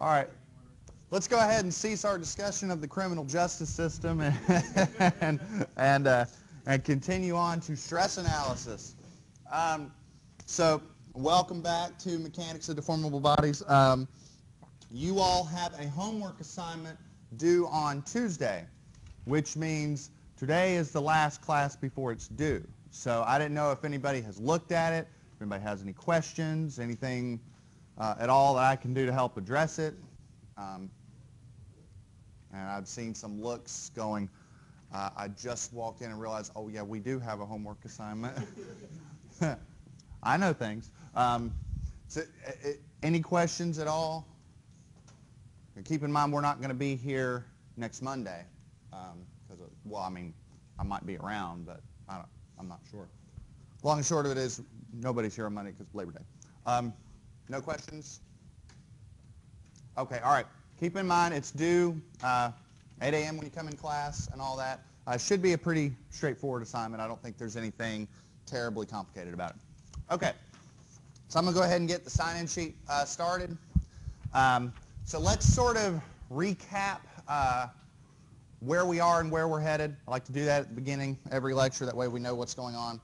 All right. Let's go ahead and cease our discussion of the criminal justice system and, and, and, uh, and continue on to stress analysis. Um, so welcome back to Mechanics of Deformable Bodies. Um, you all have a homework assignment due on Tuesday, which means today is the last class before it's due. So I didn't know if anybody has looked at it, if anybody has any questions, anything uh, at all that I can do to help address it. Um, and I've seen some looks going, uh, I just walked in and realized, oh yeah, we do have a homework assignment. I know things. Um, so, uh, any questions at all? And keep in mind, we're not going to be here next Monday. Because, um, well, I mean, I might be around, but I am not sure. Long and short of it is, nobody's here on Monday because Labor Day. Um, no questions? Okay, all right. Keep in mind, it's due uh, 8 a.m. when you come in class and all that. Uh, should be a pretty straightforward assignment. I don't think there's anything terribly complicated about it. Okay, so I'm going to go ahead and get the sign-in sheet uh, started. Um, so let's sort of recap uh, where we are and where we're headed. I like to do that at the beginning every lecture. That way we know what's going on.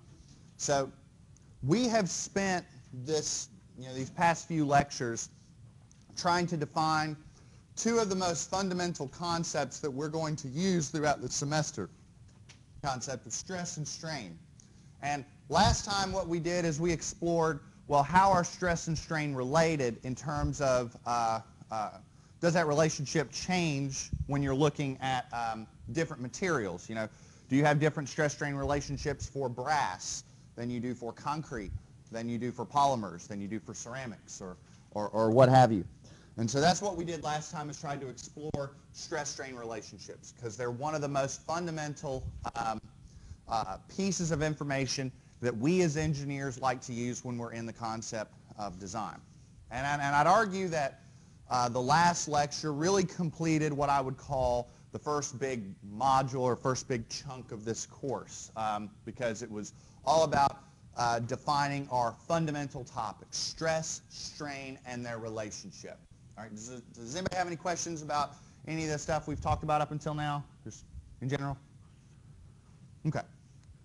So we have spent this, you know, these past few lectures trying to define two of the most fundamental concepts that we're going to use throughout the semester. Concept of stress and strain. And last time what we did is we explored, well, how are stress and strain related in terms of uh, uh, does that relationship change when you're looking at um, different materials? You know, do you have different stress-strain relationships for brass than you do for concrete, than you do for polymers, than you do for ceramics, or, or, or what have you? And so that's what we did last time is tried to explore stress-strain relationships because they're one of the most fundamental um, uh, pieces of information that we as engineers like to use when we're in the concept of design. And, and I'd argue that uh, the last lecture really completed what I would call the first big module or first big chunk of this course um, because it was all about uh, defining our fundamental topics, stress, strain, and their relationship. All right, does, does anybody have any questions about any of the stuff we've talked about up until now, just in general? Okay.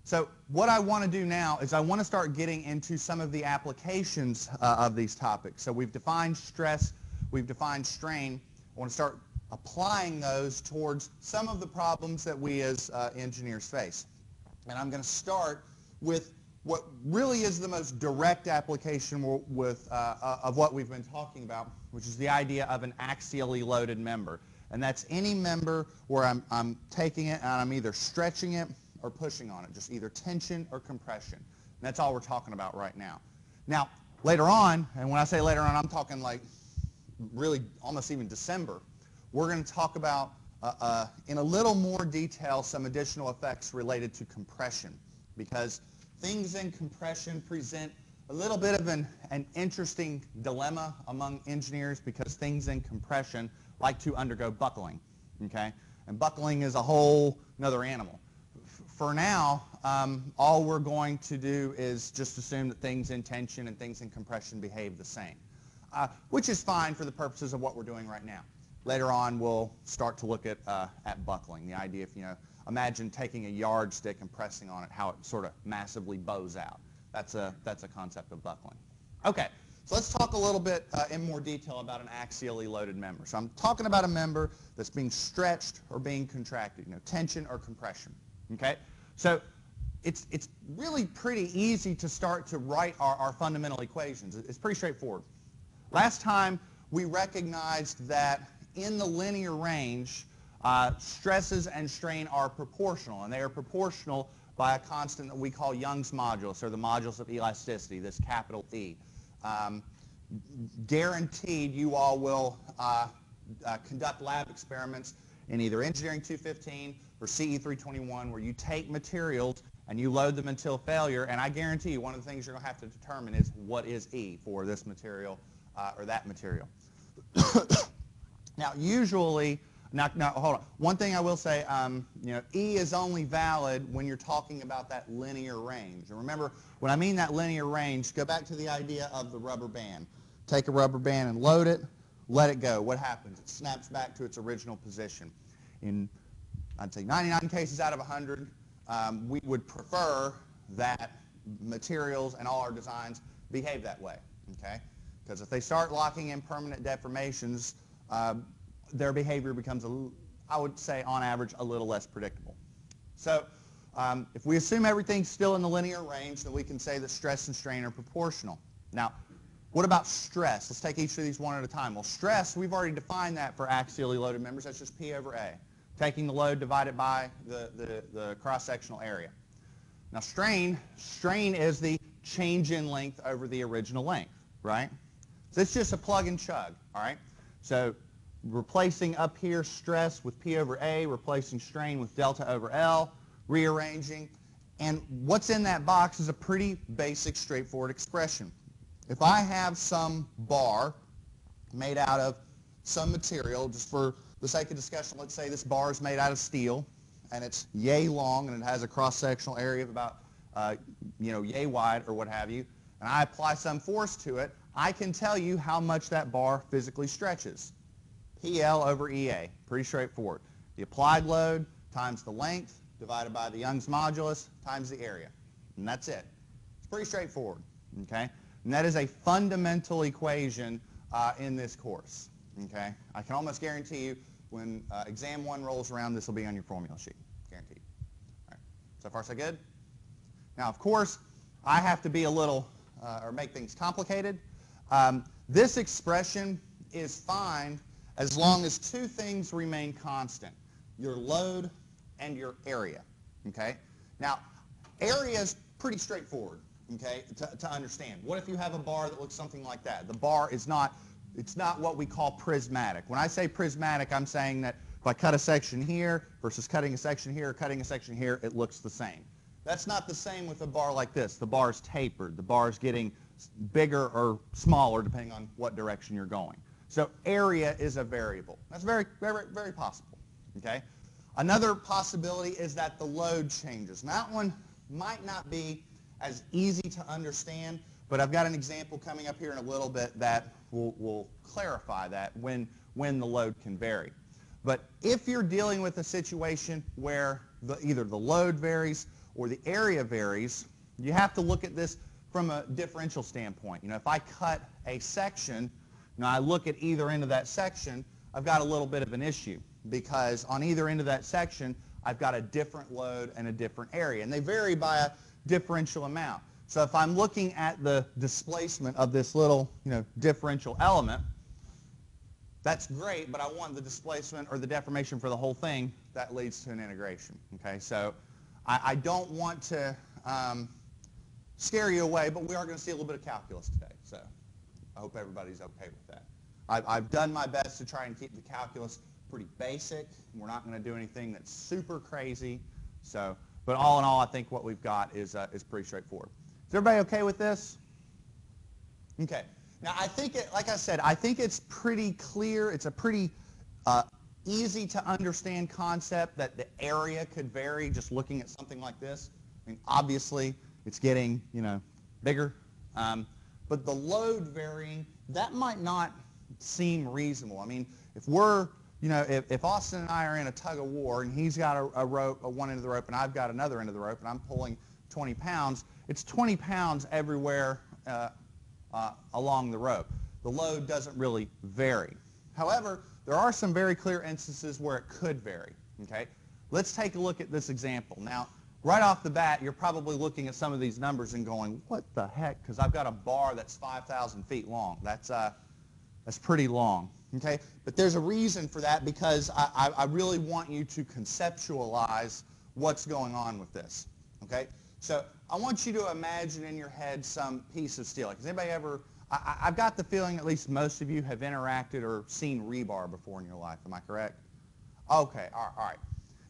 So what I want to do now is I want to start getting into some of the applications uh, of these topics. So we've defined stress, we've defined strain. I want to start applying those towards some of the problems that we as uh, engineers face. And I'm going to start with what really is the most direct application with, uh, uh, of what we've been talking about, which is the idea of an axially loaded member. And that's any member where I'm, I'm taking it and I'm either stretching it or pushing on it, just either tension or compression. And that's all we're talking about right now. Now, later on, and when I say later on, I'm talking like really almost even December, we're going to talk about uh, uh, in a little more detail some additional effects related to compression because things in compression present a little bit of an, an interesting dilemma among engineers because things in compression like to undergo buckling, okay? And buckling is a whole another animal. For now, um, all we're going to do is just assume that things in tension and things in compression behave the same, uh, which is fine for the purposes of what we're doing right now. Later on, we'll start to look at, uh, at buckling, the idea if, you know, imagine taking a yardstick and pressing on it, how it sort of massively bows out. That's a, that's a concept of buckling. Okay, so let's talk a little bit uh, in more detail about an axially loaded member. So I'm talking about a member that's being stretched or being contracted, you know, tension or compression. Okay, so it's, it's really pretty easy to start to write our, our fundamental equations. It's pretty straightforward. Last time we recognized that in the linear range, uh, stresses and strain are proportional, and they are proportional by a constant that we call Young's modulus, or the modulus of elasticity, this capital E. Um, guaranteed you all will uh, uh, conduct lab experiments in either Engineering 215 or CE 321 where you take materials and you load them until failure, and I guarantee you one of the things you're going to have to determine is what is E for this material uh, or that material. now, usually now, now, hold on. One thing I will say, um, you know, E is only valid when you're talking about that linear range. And remember, when I mean that linear range, go back to the idea of the rubber band. Take a rubber band and load it, let it go, what happens? It snaps back to its original position. In, I'd say 99 cases out of 100, um, we would prefer that materials and all our designs behave that way, okay? Because if they start locking in permanent deformations, uh, their behavior becomes, a, I would say, on average, a little less predictable. So um, if we assume everything's still in the linear range, then we can say that stress and strain are proportional. Now, what about stress? Let's take each of these one at a time. Well, stress, we've already defined that for axially loaded members. That's just P over A. Taking the load divided by the, the, the cross-sectional area. Now, strain, strain is the change in length over the original length, right? So it's just a plug and chug, all right? So replacing up here stress with P over A, replacing strain with delta over L, rearranging. And what's in that box is a pretty basic, straightforward expression. If I have some bar made out of some material, just for the sake of discussion, let's say this bar is made out of steel, and it's yay long, and it has a cross-sectional area of about, uh, you know, yay wide or what have you, and I apply some force to it, I can tell you how much that bar physically stretches. PL over EA. Pretty straightforward. The applied load times the length divided by the Young's modulus times the area. And that's it. It's pretty straightforward. Okay? And that is a fundamental equation uh, in this course. Okay? I can almost guarantee you when uh, exam one rolls around, this will be on your formula sheet. Guaranteed. All right. So far, so good? Now, of course, I have to be a little, uh, or make things complicated. Um, this expression is fine as long as two things remain constant, your load and your area, okay? Now, area is pretty straightforward, okay, to, to understand. What if you have a bar that looks something like that? The bar is not, it's not what we call prismatic. When I say prismatic, I'm saying that if I cut a section here versus cutting a section here or cutting a section here, it looks the same. That's not the same with a bar like this. The bar is tapered. The bar is getting bigger or smaller depending on what direction you're going. So area is a variable. That's very, very, very possible. Okay. Another possibility is that the load changes. Now, that one might not be as easy to understand, but I've got an example coming up here in a little bit that will, will clarify that when, when the load can vary. But if you're dealing with a situation where the, either the load varies or the area varies, you have to look at this from a differential standpoint. You know, if I cut a section now I look at either end of that section, I've got a little bit of an issue because on either end of that section, I've got a different load and a different area. And they vary by a differential amount. So if I'm looking at the displacement of this little you know, differential element, that's great, but I want the displacement or the deformation for the whole thing. That leads to an integration. Okay, so I, I don't want to um, scare you away, but we are going to see a little bit of calculus today. I hope everybody's okay with that. I've, I've done my best to try and keep the calculus pretty basic. We're not going to do anything that's super crazy. So, but all in all, I think what we've got is, uh, is pretty straightforward. Is everybody okay with this? Okay. Now, I think, it, like I said, I think it's pretty clear. It's a pretty uh, easy to understand concept that the area could vary just looking at something like this. I mean, obviously, it's getting, you know, bigger. Um, but the load varying, that might not seem reasonable. I mean, if we're, you know, if, if Austin and I are in a tug of war and he's got a, a rope, a one end of the rope, and I've got another end of the rope, and I'm pulling 20 pounds, it's 20 pounds everywhere uh, uh, along the rope. The load doesn't really vary. However, there are some very clear instances where it could vary. Okay, let's take a look at this example. Now, right off the bat, you're probably looking at some of these numbers and going, what the heck? Because I've got a bar that's 5,000 feet long. That's, uh, that's pretty long. Okay? But there's a reason for that because I, I, I really want you to conceptualize what's going on with this. Okay? So I want you to imagine in your head some piece of steel. Has anybody ever, I, I've got the feeling at least most of you have interacted or seen rebar before in your life. Am I correct? Okay. All right.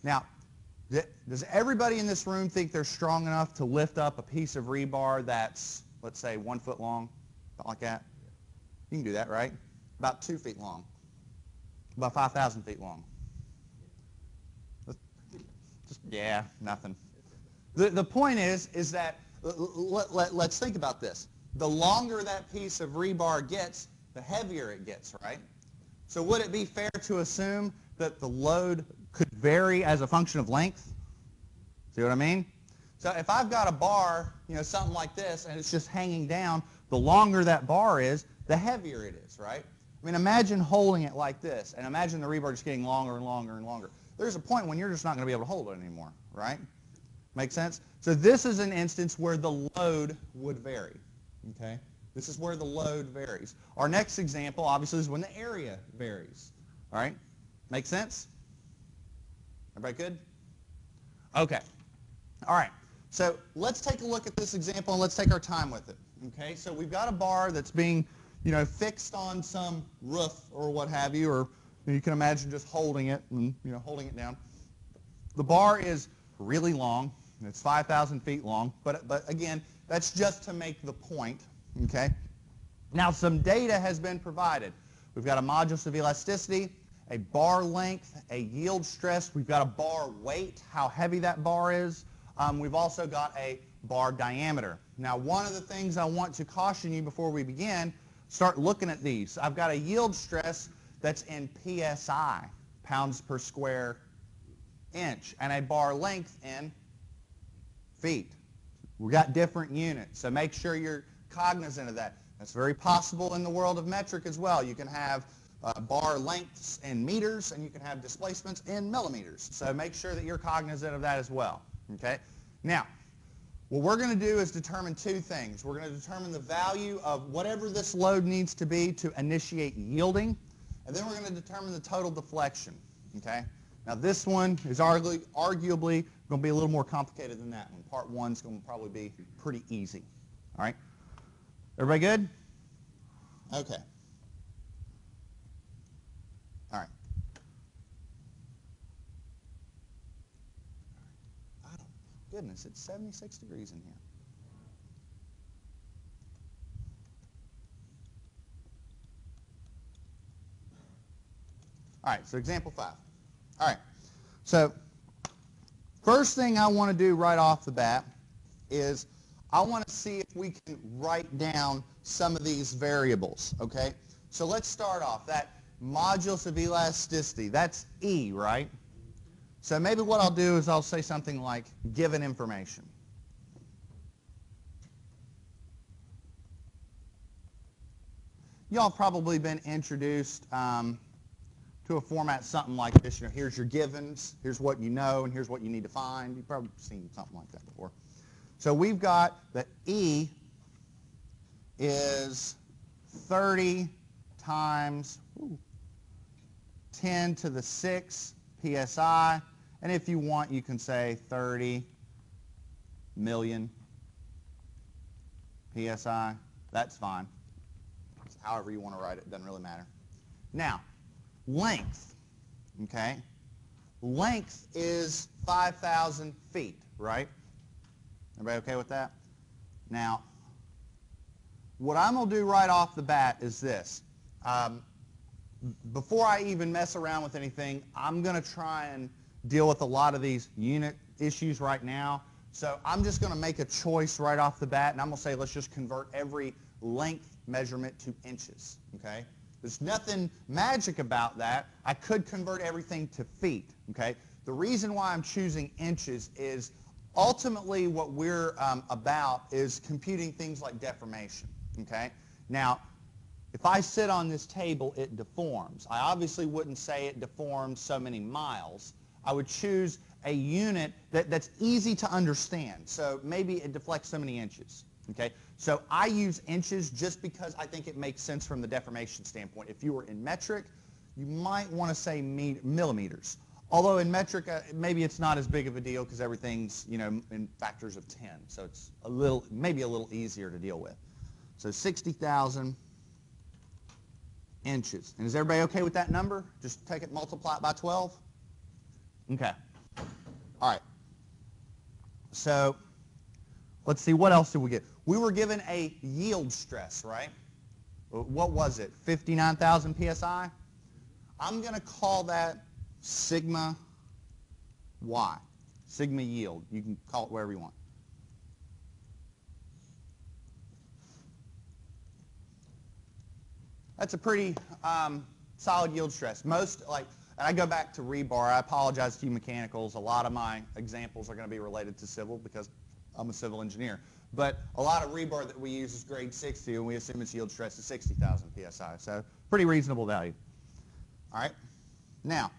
Now, does everybody in this room think they're strong enough to lift up a piece of rebar that's, let's say, one foot long? Like that? You can do that, right? About two feet long. About 5,000 feet long. Just, yeah, nothing. The, the point is, is that, let, let, let's think about this. The longer that piece of rebar gets, the heavier it gets, right? So would it be fair to assume that the load could vary as a function of length? See what I mean? So if I've got a bar, you know, something like this, and it's just hanging down, the longer that bar is, the heavier it is, right? I mean, imagine holding it like this, and imagine the rebar just getting longer and longer and longer. There's a point when you're just not going to be able to hold it anymore, right? Make sense? So this is an instance where the load would vary, okay? This is where the load varies. Our next example, obviously, is when the area varies, all right? Make sense? Everybody good? Okay. All right. So let's take a look at this example and let's take our time with it. Okay, so we've got a bar that's being, you know, fixed on some roof or what have you, or you can imagine just holding it and, you know, holding it down. The bar is really long. It's 5,000 feet long, but, but again, that's just to make the point, okay? Now, some data has been provided. We've got a modulus of elasticity, a bar length, a yield stress. We've got a bar weight, how heavy that bar is. Um, we've also got a bar diameter. Now, one of the things I want to caution you before we begin, start looking at these. I've got a yield stress that's in PSI, pounds per square inch, and a bar length in feet. We've got different units, so make sure you're cognizant of that. That's very possible in the world of metric as well. You can have uh, bar lengths in meters, and you can have displacements in millimeters. So make sure that you're cognizant of that as well. Okay? Now, what we're going to do is determine two things. We're going to determine the value of whatever this load needs to be to initiate yielding, and then we're going to determine the total deflection. Okay? Now this one is arguably, arguably going to be a little more complicated than that one. Part one is going to probably be pretty easy. All right? Everybody good? Okay. Goodness, it's 76 degrees in here. All right, so example five. All right, so first thing I want to do right off the bat is I want to see if we can write down some of these variables, okay? So let's start off. That modulus of elasticity, that's E, right? So maybe what I'll do is I'll say something like given information. Y'all probably been introduced um, to a format something like this. You know, here's your givens, here's what you know, and here's what you need to find. You've probably seen something like that before. So we've got that E is 30 times ooh, 10 to the 6 psi and if you want, you can say 30 million PSI. That's fine. However you want to write it, doesn't really matter. Now, length, okay? Length is 5,000 feet, right? Everybody okay with that? Now, what I'm going to do right off the bat is this. Um, before I even mess around with anything, I'm going to try and deal with a lot of these unit issues right now. So I'm just going to make a choice right off the bat, and I'm going to say let's just convert every length measurement to inches, okay? There's nothing magic about that. I could convert everything to feet, okay? The reason why I'm choosing inches is ultimately what we're um, about is computing things like deformation, okay? Now, if I sit on this table, it deforms. I obviously wouldn't say it deforms so many miles, I would choose a unit that, that's easy to understand. So maybe it deflects so many inches. Okay? So I use inches just because I think it makes sense from the deformation standpoint. If you were in metric, you might want to say millimeters. Although in metric, uh, maybe it's not as big of a deal because everything's, you know, in factors of 10. So it's a little, maybe a little easier to deal with. So 60,000 inches. And is everybody okay with that number? Just take it, multiply it by 12? Okay. All right. So let's see, what else did we get? We were given a yield stress, right? What was it? 59,000 psi? I'm going to call that sigma y, sigma yield. You can call it wherever you want. That's a pretty um, solid yield stress. Most, like, and I go back to rebar. I apologize to you mechanicals. A lot of my examples are going to be related to civil because I'm a civil engineer. But a lot of rebar that we use is grade 60, and we assume its yield stress is 60,000 psi. So pretty reasonable value. All right. Now,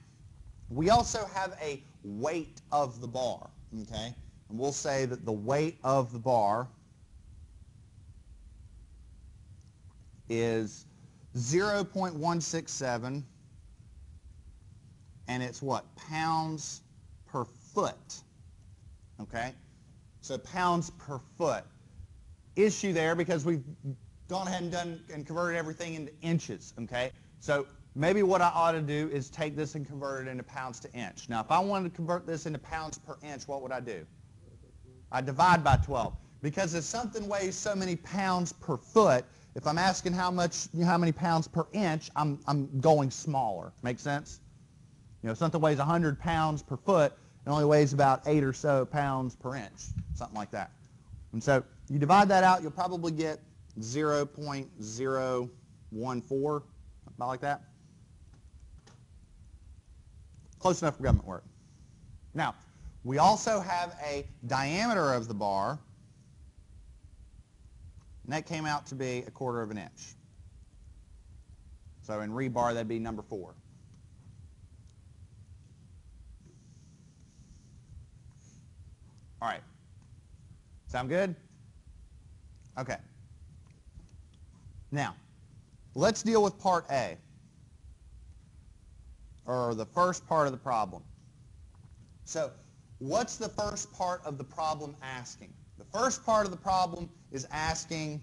we also have a weight of the bar. Okay. And we'll say that the weight of the bar is 0.167 and it's what? Pounds per foot. Okay? So pounds per foot. Issue there because we've gone ahead and done and converted everything into inches. Okay? So maybe what I ought to do is take this and convert it into pounds to inch. Now, if I wanted to convert this into pounds per inch, what would I do? I divide by 12. Because if something weighs so many pounds per foot, if I'm asking how much, how many pounds per inch, I'm, I'm going smaller. Make sense? You know, something weighs 100 pounds per foot, and only weighs about 8 or so pounds per inch, something like that. And so you divide that out, you'll probably get 0.014, about like that. Close enough for government work. Now, we also have a diameter of the bar, and that came out to be a quarter of an inch. So in rebar, that'd be number four. All right. Sound good? Okay. Now, let's deal with part A, or the first part of the problem. So, what's the first part of the problem asking? The first part of the problem is asking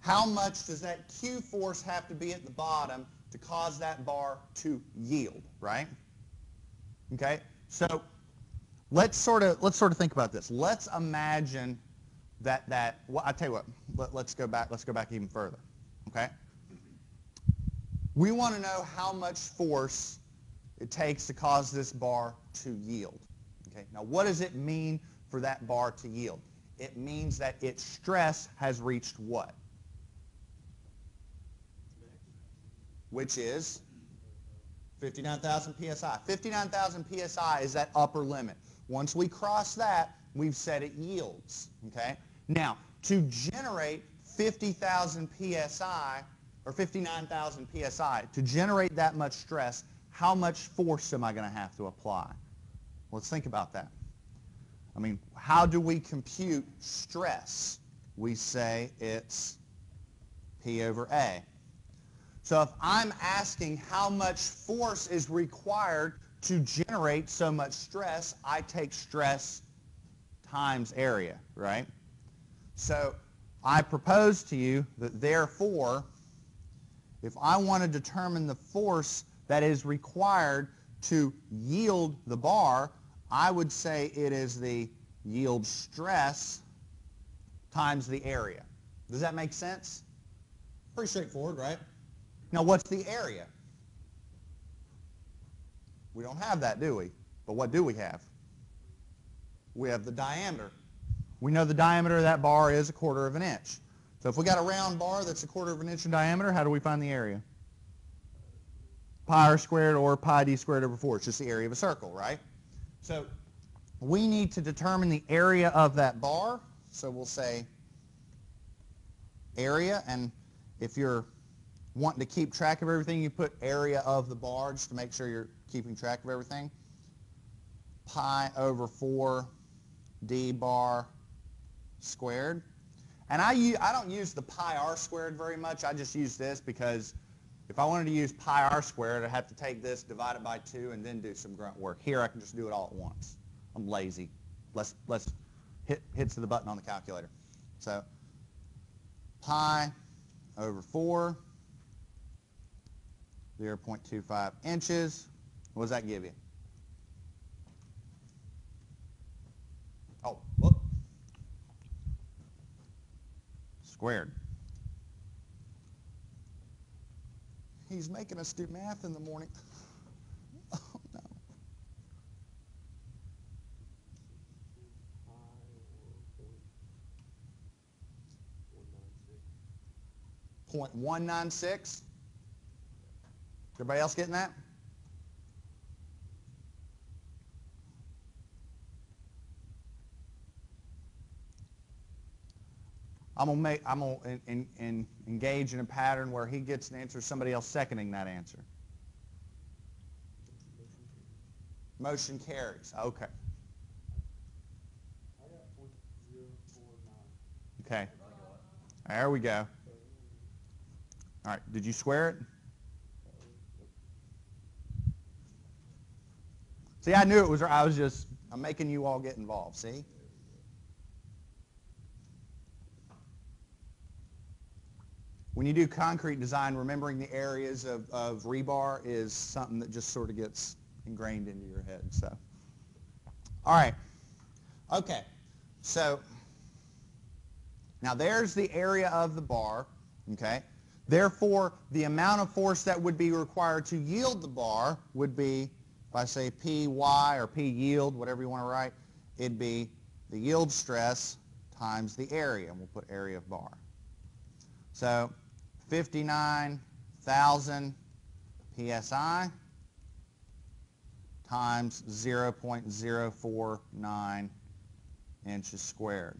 how much does that Q force have to be at the bottom to cause that bar to yield, right? Okay, so let's sort of let's sort of think about this. Let's imagine that that well, I tell you what. Let, let's go back. Let's go back even further. Okay. We want to know how much force it takes to cause this bar to yield. Okay. Now, what does it mean for that bar to yield? It means that its stress has reached what? Which is 59,000 psi. 59,000 psi is that upper limit. Once we cross that, we've said it yields. Okay? Now, to generate 50,000 psi, or 59,000 psi, to generate that much stress, how much force am I going to have to apply? Let's think about that. I mean, how do we compute stress? We say it's P over A. So if I'm asking how much force is required to generate so much stress, I take stress times area, right? So I propose to you that therefore, if I want to determine the force that is required to yield the bar, I would say it is the yield stress times the area. Does that make sense? Pretty straightforward, right? Now, what's the area? We don't have that, do we? But what do we have? We have the diameter. We know the diameter of that bar is a quarter of an inch. So if we got a round bar that's a quarter of an inch in diameter, how do we find the area? Pi r squared or pi d squared over 4. It's just the area of a circle, right? So we need to determine the area of that bar. So we'll say area, and if you're wanting to keep track of everything, you put area of the bar just to make sure you're keeping track of everything. Pi over 4 d bar squared. And I, I don't use the pi r squared very much. I just use this because if I wanted to use pi r squared, I'd have to take this, divide it by 2, and then do some grunt work. Here, I can just do it all at once. I'm lazy. Let's, let's hit hits of the button on the calculator. So pi over 4, 0.25 inches. What does that give you? Oh, whoop. Squared. He's making us do math in the morning. Oh, no. Point one nine six. everybody else getting that? I'm gonna make I'm gonna in, in, in engage in a pattern where he gets an answer, somebody else seconding that answer. Motion carries. Okay. Okay. There we go. All right. Did you swear it? See, I knew it was. I was just. I'm making you all get involved. See. When you do concrete design, remembering the areas of, of rebar is something that just sort of gets ingrained into your head. So, all right. Okay. So, now there's the area of the bar. Okay. Therefore, the amount of force that would be required to yield the bar would be, if I say Py or P yield, whatever you want to write, it'd be the yield stress times the area, and we'll put area of bar. So 59,000 psi times 0.049 inches squared.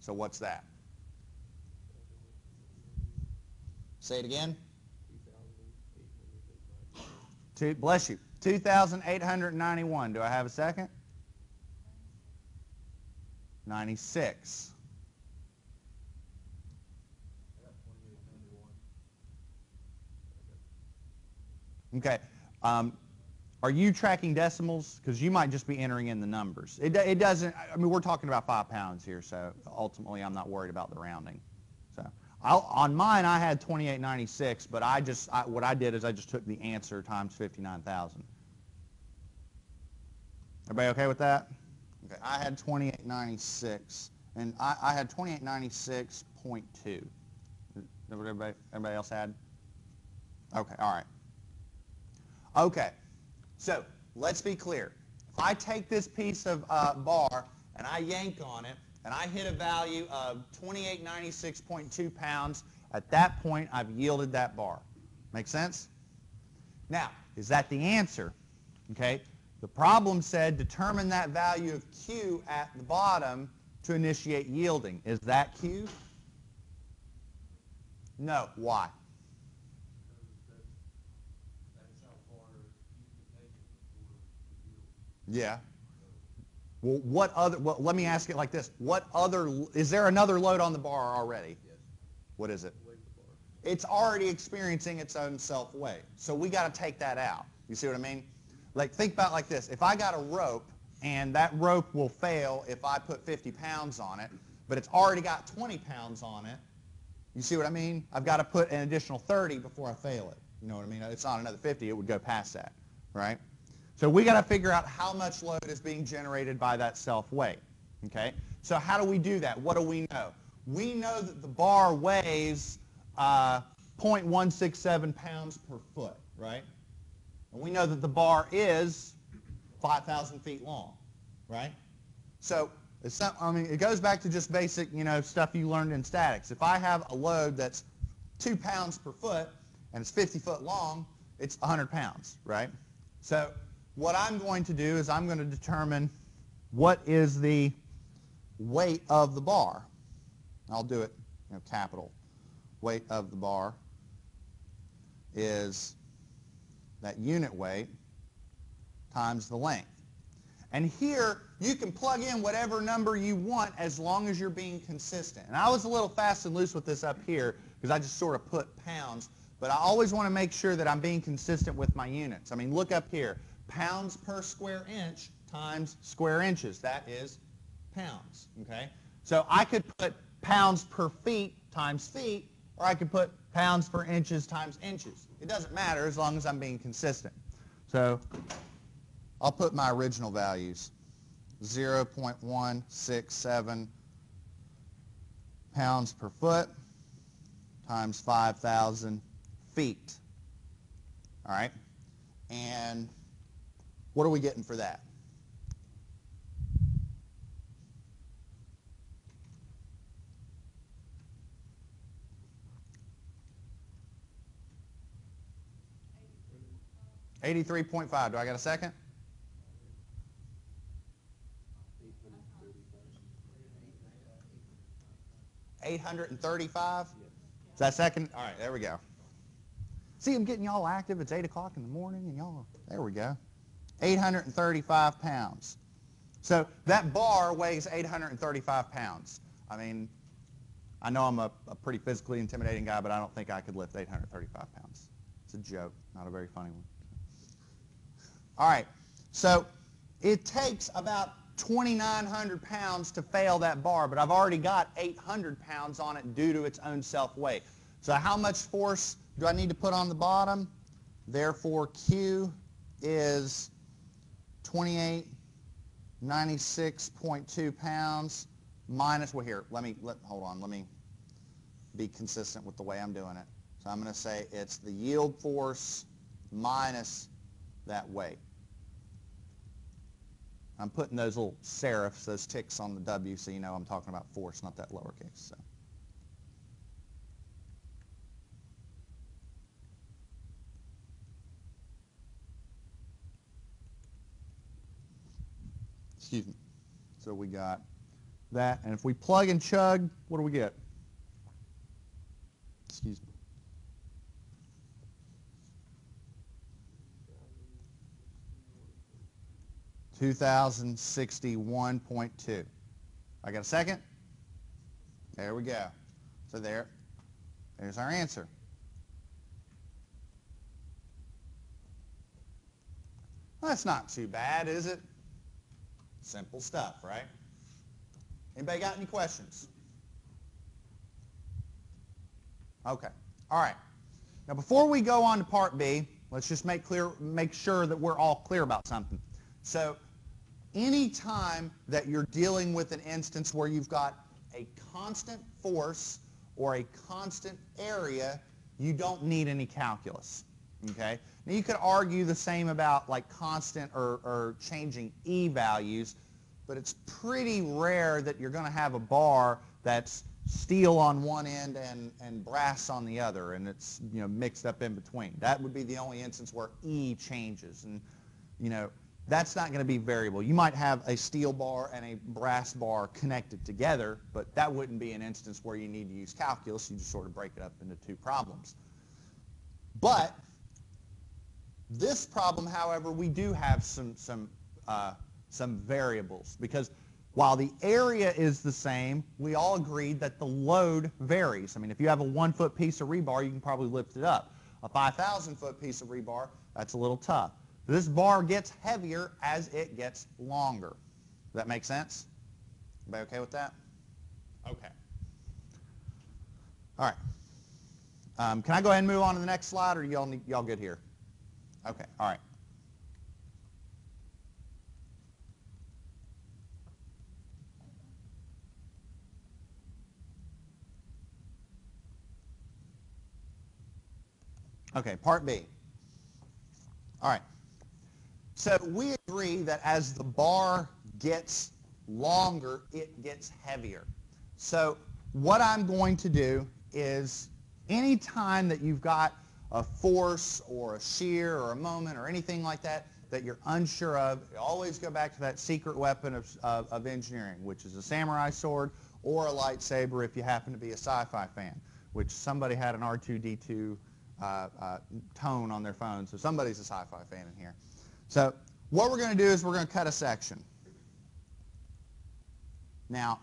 So what's that? Say it again. Two, bless you. 2,891. Do I have a second? 96. Okay. Um, are you tracking decimals? Because you might just be entering in the numbers. It, it doesn't, I mean, we're talking about five pounds here, so ultimately I'm not worried about the rounding. So I'll, on mine, I had 2896, but I just, I, what I did is I just took the answer times 59,000. Everybody okay with that? Okay, I had 2896, and I, I had 2896.2. Everybody, everybody else had? Okay, all right. Okay, so let's be clear. If I take this piece of uh, bar and I yank on it and I hit a value of 2896.2 pounds, at that point I've yielded that bar. Make sense? Now, is that the answer? Okay, the problem said determine that value of Q at the bottom to initiate yielding. Is that Q? No. Why? Yeah. Well, what other, well, let me ask it like this. What other, is there another load on the bar already? Yes. What is it? It's already experiencing its own self-weight. So we got to take that out. You see what I mean? Like, think about like this. If I got a rope, and that rope will fail if I put 50 pounds on it, but it's already got 20 pounds on it, you see what I mean? I've got to put an additional 30 before I fail it. You know what I mean? It's not another 50. It would go past that, right? So we got to figure out how much load is being generated by that self-weight. Okay? So how do we do that? What do we know? We know that the bar weighs uh, 0.167 pounds per foot, right? And we know that the bar is 5,000 feet long, right? So it's not, I mean, it goes back to just basic, you know, stuff you learned in statics. If I have a load that's two pounds per foot and it's 50 foot long, it's 100 pounds, right? So what I'm going to do is I'm going to determine what is the weight of the bar. I'll do it, you know, capital. Weight of the bar is that unit weight times the length. And here, you can plug in whatever number you want as long as you're being consistent. And I was a little fast and loose with this up here because I just sort of put pounds. But I always want to make sure that I'm being consistent with my units. I mean, look up here pounds per square inch times square inches. That is pounds, okay? So I could put pounds per feet times feet, or I could put pounds per inches times inches. It doesn't matter as long as I'm being consistent. So I'll put my original values. 0.167 pounds per foot times 5,000 feet. All right? And what are we getting for that? 83.5. Do I got a second? Eight hundred and thirty-five? Is that second? All right, there we go. See, I'm getting y'all active. It's 8 o'clock in the morning, and y'all, there we go. 835 pounds. So that bar weighs 835 pounds. I mean, I know I'm a, a pretty physically intimidating guy, but I don't think I could lift 835 pounds. It's a joke, not a very funny one. All right, so it takes about 2,900 pounds to fail that bar, but I've already got 800 pounds on it due to its own self-weight. So how much force do I need to put on the bottom? Therefore, Q is 2896.2 pounds minus, well here, let me, let, hold on, let me be consistent with the way I'm doing it. So I'm going to say it's the yield force minus that weight. I'm putting those little serifs, those ticks on the W so you know I'm talking about force, not that lowercase. So. Excuse me. So we got that. And if we plug and chug, what do we get? Excuse me. Two thousand sixty-one point two. I got a second? There we go. So there, there's our answer. That's not too bad, is it? Simple stuff, right? Anybody got any questions? Okay. All right. Now before we go on to part B, let's just make clear make sure that we're all clear about something. So any time that you're dealing with an instance where you've got a constant force or a constant area, you don't need any calculus. Okay? Now you could argue the same about like constant or, or changing E values, but it's pretty rare that you're going to have a bar that's steel on one end and, and brass on the other, and it's you know mixed up in between. That would be the only instance where E changes, and you know that's not going to be variable. You might have a steel bar and a brass bar connected together, but that wouldn't be an instance where you need to use calculus. You just sort of break it up into two problems. But this problem, however, we do have some, some, uh, some variables because while the area is the same, we all agreed that the load varies. I mean, if you have a one-foot piece of rebar, you can probably lift it up. A 5,000-foot piece of rebar, that's a little tough. This bar gets heavier as it gets longer. Does that make sense? Everybody okay with that? Okay. All right. Um, can I go ahead and move on to the next slide, or y'all y'all good here? Okay, all right. Okay, part B. All right. So we agree that as the bar gets longer, it gets heavier. So what I'm going to do is any time that you've got a force or a shear or a moment or anything like that that you're unsure of, always go back to that secret weapon of, of, of engineering, which is a samurai sword or a lightsaber if you happen to be a sci-fi fan, which somebody had an R2-D2 uh, uh, tone on their phone, so somebody's a sci-fi fan in here. So what we're going to do is we're going to cut a section. Now,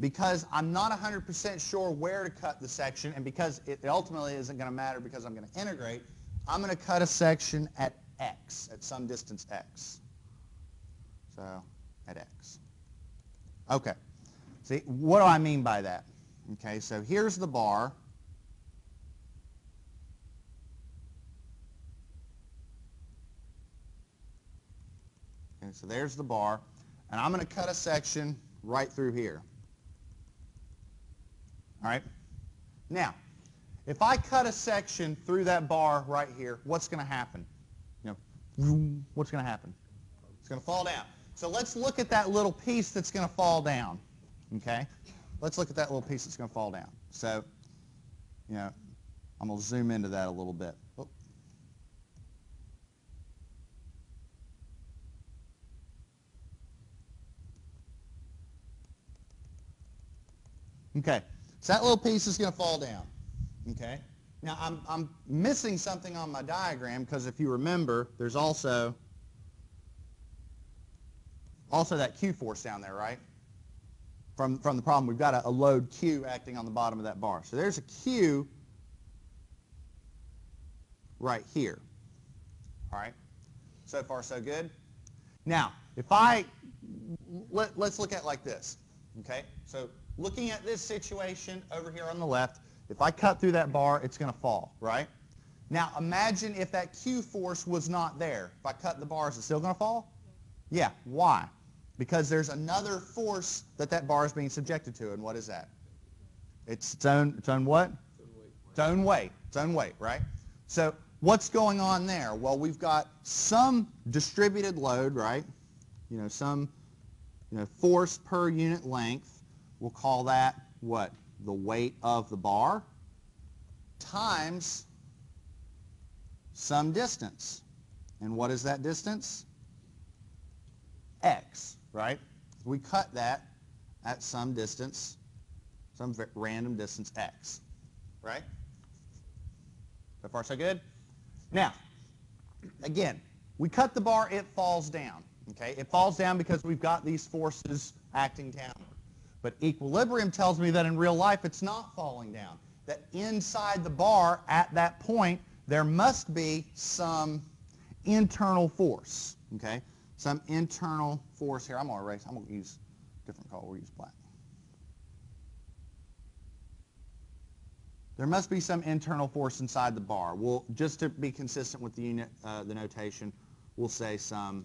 because I'm not 100% sure where to cut the section and because it ultimately isn't going to matter because I'm going to integrate, I'm going to cut a section at x, at some distance x. So at x. Okay. See, what do I mean by that? Okay, so here's the bar. Okay, so there's the bar. And I'm going to cut a section right through here. All right? Now, if I cut a section through that bar right here, what's going to happen? You know, what's going to happen? It's going to fall down. So let's look at that little piece that's going to fall down. Okay? Let's look at that little piece that's going to fall down. So, you know, I'm going to zoom into that a little bit. Oh. Okay so that little piece is going to fall down. Okay, now I'm, I'm missing something on my diagram because if you remember, there's also also that Q force down there, right? From, from the problem, we've got a, a load Q acting on the bottom of that bar. So there's a Q right here. All right? So far, so good. Now, if I, let, let's look at like this. Okay? So looking at this situation over here on the left, if I cut through that bar, it's going to fall, right? Now, imagine if that Q force was not there. If I cut the bar, is it still going to fall? Yeah. Why? Because there's another force that that bar is being subjected to, and what is that? It's its own, its own what? Its own weight. Its own weight, right? So what's going on there? Well, we've got some distributed load, right? You know, some you know, force per unit length. We'll call that what? The weight of the bar times some distance. And what is that distance? X right? We cut that at some distance, some random distance x, right? So far, so good? Now, again, we cut the bar, it falls down, okay? It falls down because we've got these forces acting downward. But equilibrium tells me that in real life it's not falling down, that inside the bar at that point, there must be some internal force, okay? some internal force here. I'm going to erase. I'm going to use different color. We'll use black. There must be some internal force inside the bar. We'll, just to be consistent with the unit, uh, the notation, we'll say some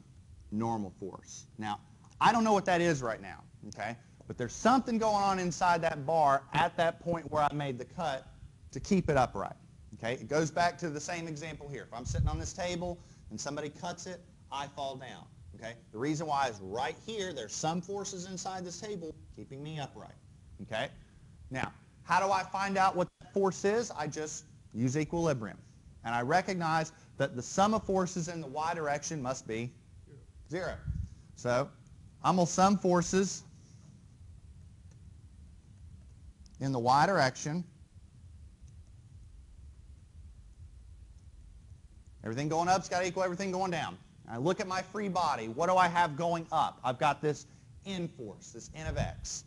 normal force. Now, I don't know what that is right now, okay? But there's something going on inside that bar at that point where I made the cut to keep it upright, okay? It goes back to the same example here. If I'm sitting on this table and somebody cuts it, I fall down. Okay? The reason why is right here, there's some forces inside this table keeping me upright. Okay? Now, how do I find out what that force is? I just use equilibrium. And I recognize that the sum of forces in the y direction must be zero. So I'm going to sum forces in the y direction. Everything going up's got to equal everything going down. I look at my free body. What do I have going up? I've got this N force, this N of x.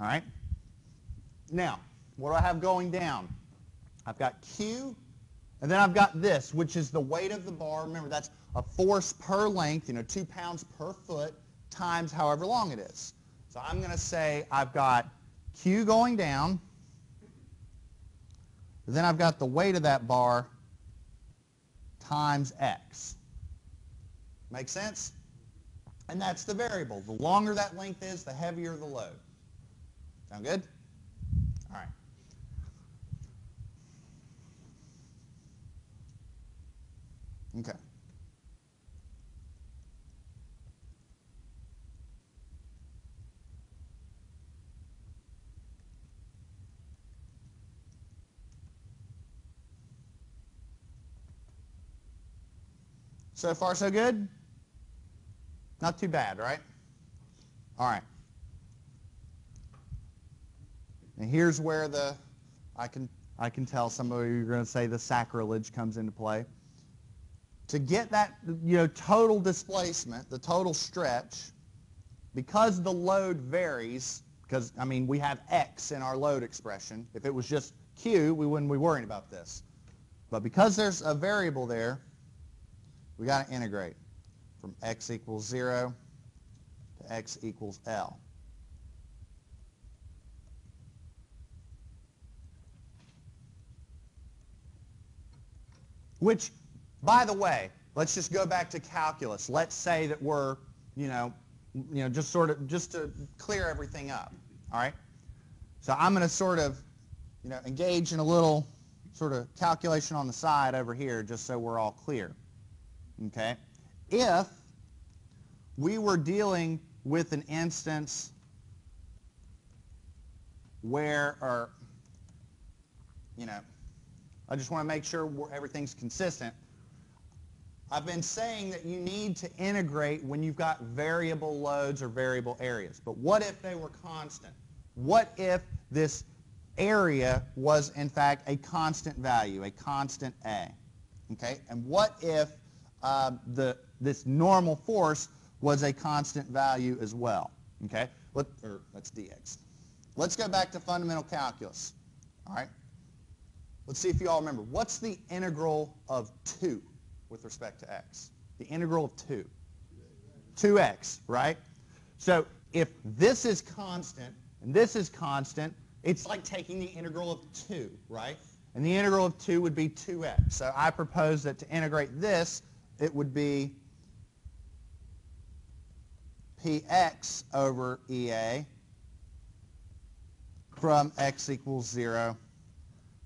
All right? Now, what do I have going down? I've got Q, and then I've got this, which is the weight of the bar. Remember, that's a force per length, you know, two pounds per foot times however long it is. So I'm going to say I've got Q going down, then I've got the weight of that bar times x. Make sense? And that's the variable. The longer that length is, the heavier the load. Sound good? All right. Okay. So far, so good? Not too bad, right? All right. And here's where the, I can, I can tell some of you are going to say the sacrilege comes into play. To get that, you know, total displacement, the total stretch, because the load varies, because, I mean, we have x in our load expression. If it was just q, we wouldn't be worrying about this. But because there's a variable there, we got to integrate from x equals 0 to x equals L. Which, by the way, let's just go back to calculus. Let's say that we're, you know, you know, just sort of, just to clear everything up, all right? So I'm going to sort of, you know, engage in a little sort of calculation on the side over here just so we're all clear okay? If we were dealing with an instance where, or, you know, I just want to make sure everything's consistent. I've been saying that you need to integrate when you've got variable loads or variable areas. But what if they were constant? What if this area was in fact a constant value, a constant A? Okay, and what if uh, the this normal force was a constant value as well? Okay, Let, or that's dx. Let's go back to fundamental calculus. All right, let's see if you all remember. What's the integral of 2 with respect to x? The integral of 2. 2x, right? So if this is constant and this is constant, it's like taking the integral of 2, right? And the integral of 2 would be 2x. So I propose that to integrate this, it would be px over EA from x equals 0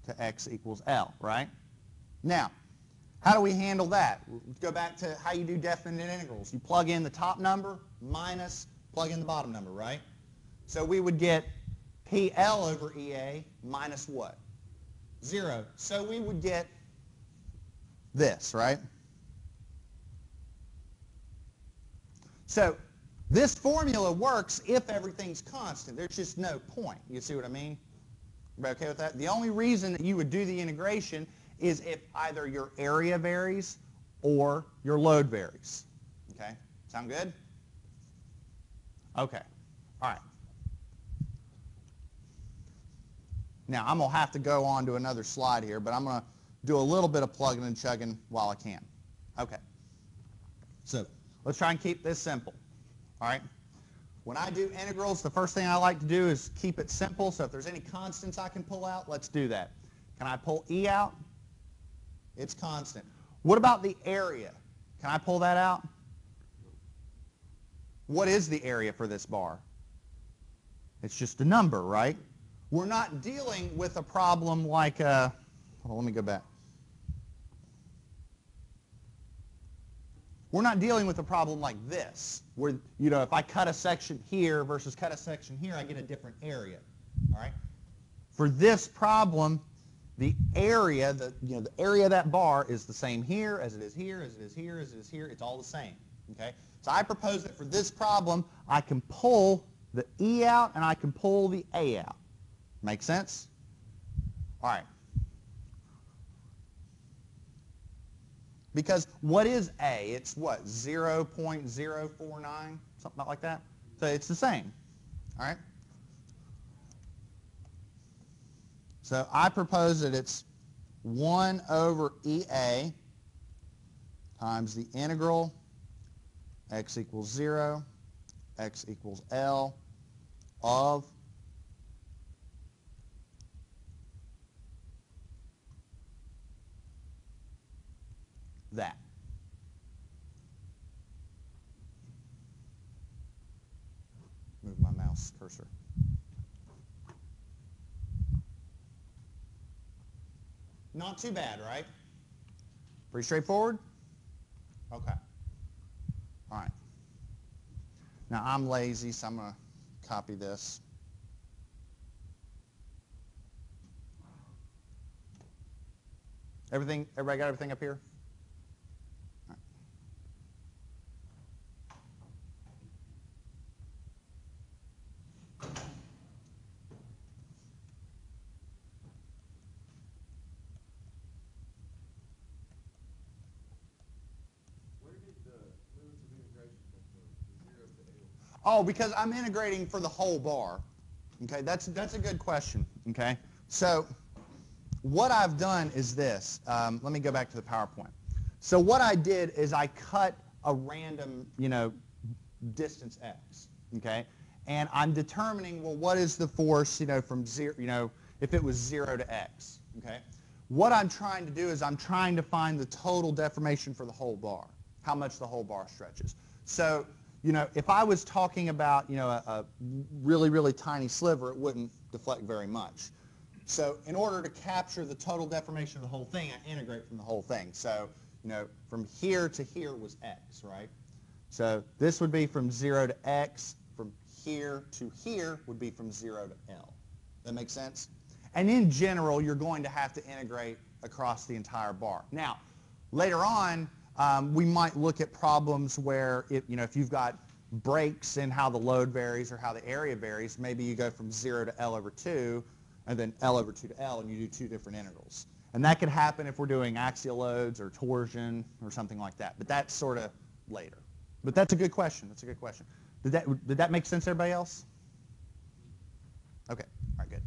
to x equals L, right? Now, how do we handle that? Let's go back to how you do definite integrals. You plug in the top number minus plug in the bottom number, right? So we would get PL over EA minus what? Zero. So we would get this, right? So this formula works if everything's constant. There's just no point. You see what I mean? Everybody okay with that? The only reason that you would do the integration is if either your area varies or your load varies. Okay? Sound good? Okay. All right. Now, I'm going to have to go on to another slide here, but I'm going to do a little bit of plugging and chugging while I can. Okay. So let's try and keep this simple. All right? When I do integrals, the first thing I like to do is keep it simple. So if there's any constants I can pull out, let's do that. Can I pull E out? It's constant. What about the area? Can I pull that out? What is the area for this bar? It's just a number, right? We're not dealing with a problem like, hold on, let me go back. We're not dealing with a problem like this, where, you know, if I cut a section here versus cut a section here, I get a different area, all right? For this problem, the area, the, you know, the area of that bar is the same here as it is here, as it is here, as it is here. It's all the same, okay? So I propose that for this problem, I can pull the E out and I can pull the A out. Make sense? All right. Because what is A? It's what, 0.049? Something like that? So it's the same. All right? So I propose that it's 1 over EA times the integral x equals 0, x equals L of that. Move my mouse cursor. Not too bad, right? Pretty straightforward? Okay. All right. Now I'm lazy, so I'm going to copy this. Everything, everybody got everything up here? Oh, because I'm integrating for the whole bar. Okay, that's, that's a good question. Okay, so what I've done is this. Um, let me go back to the PowerPoint. So what I did is I cut a random, you know, distance x. Okay, and I'm determining well what is the force, you know, from zero, you know, if it was zero to x. Okay, what I'm trying to do is I'm trying to find the total deformation for the whole bar, how much the whole bar stretches. So you know, if I was talking about, you know, a, a, really, really tiny sliver, it wouldn't deflect very much. So in order to capture the total deformation of the whole thing, I integrate from the whole thing. So, you know, from here to here was x, right? So this would be from 0 to x. From here to here would be from 0 to L. That makes sense? And in general, you're going to have to integrate across the entire bar. Now, later on, Um, we might look at problems where, it, you know, if you've got breaks in how the load varies or how the area varies, maybe you go from 0 to L over 2, and then L over 2 to L, and you do two different integrals. And that could happen if we're doing axial loads or torsion or something like that. But that's sort of later. But that's a good question. That's a good question. Did that, did that make sense to everybody else? Okay. All right, good.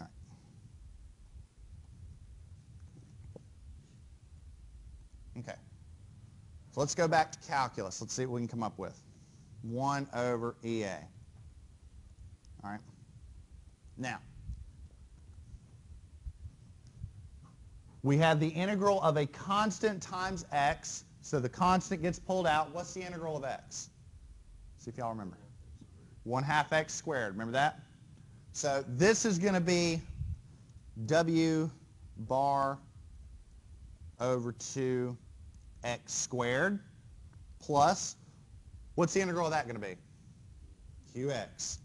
All right. Okay. So let's go back to calculus. Let's see what we can come up with. 1 over EA. All right. Now, we have the integral of a constant times x. So the constant gets pulled out. What's the integral of x? See if y'all remember. 1 half x squared. Remember that? So this is going to be w bar over 2 x squared plus, what's the integral of that going to be? qx.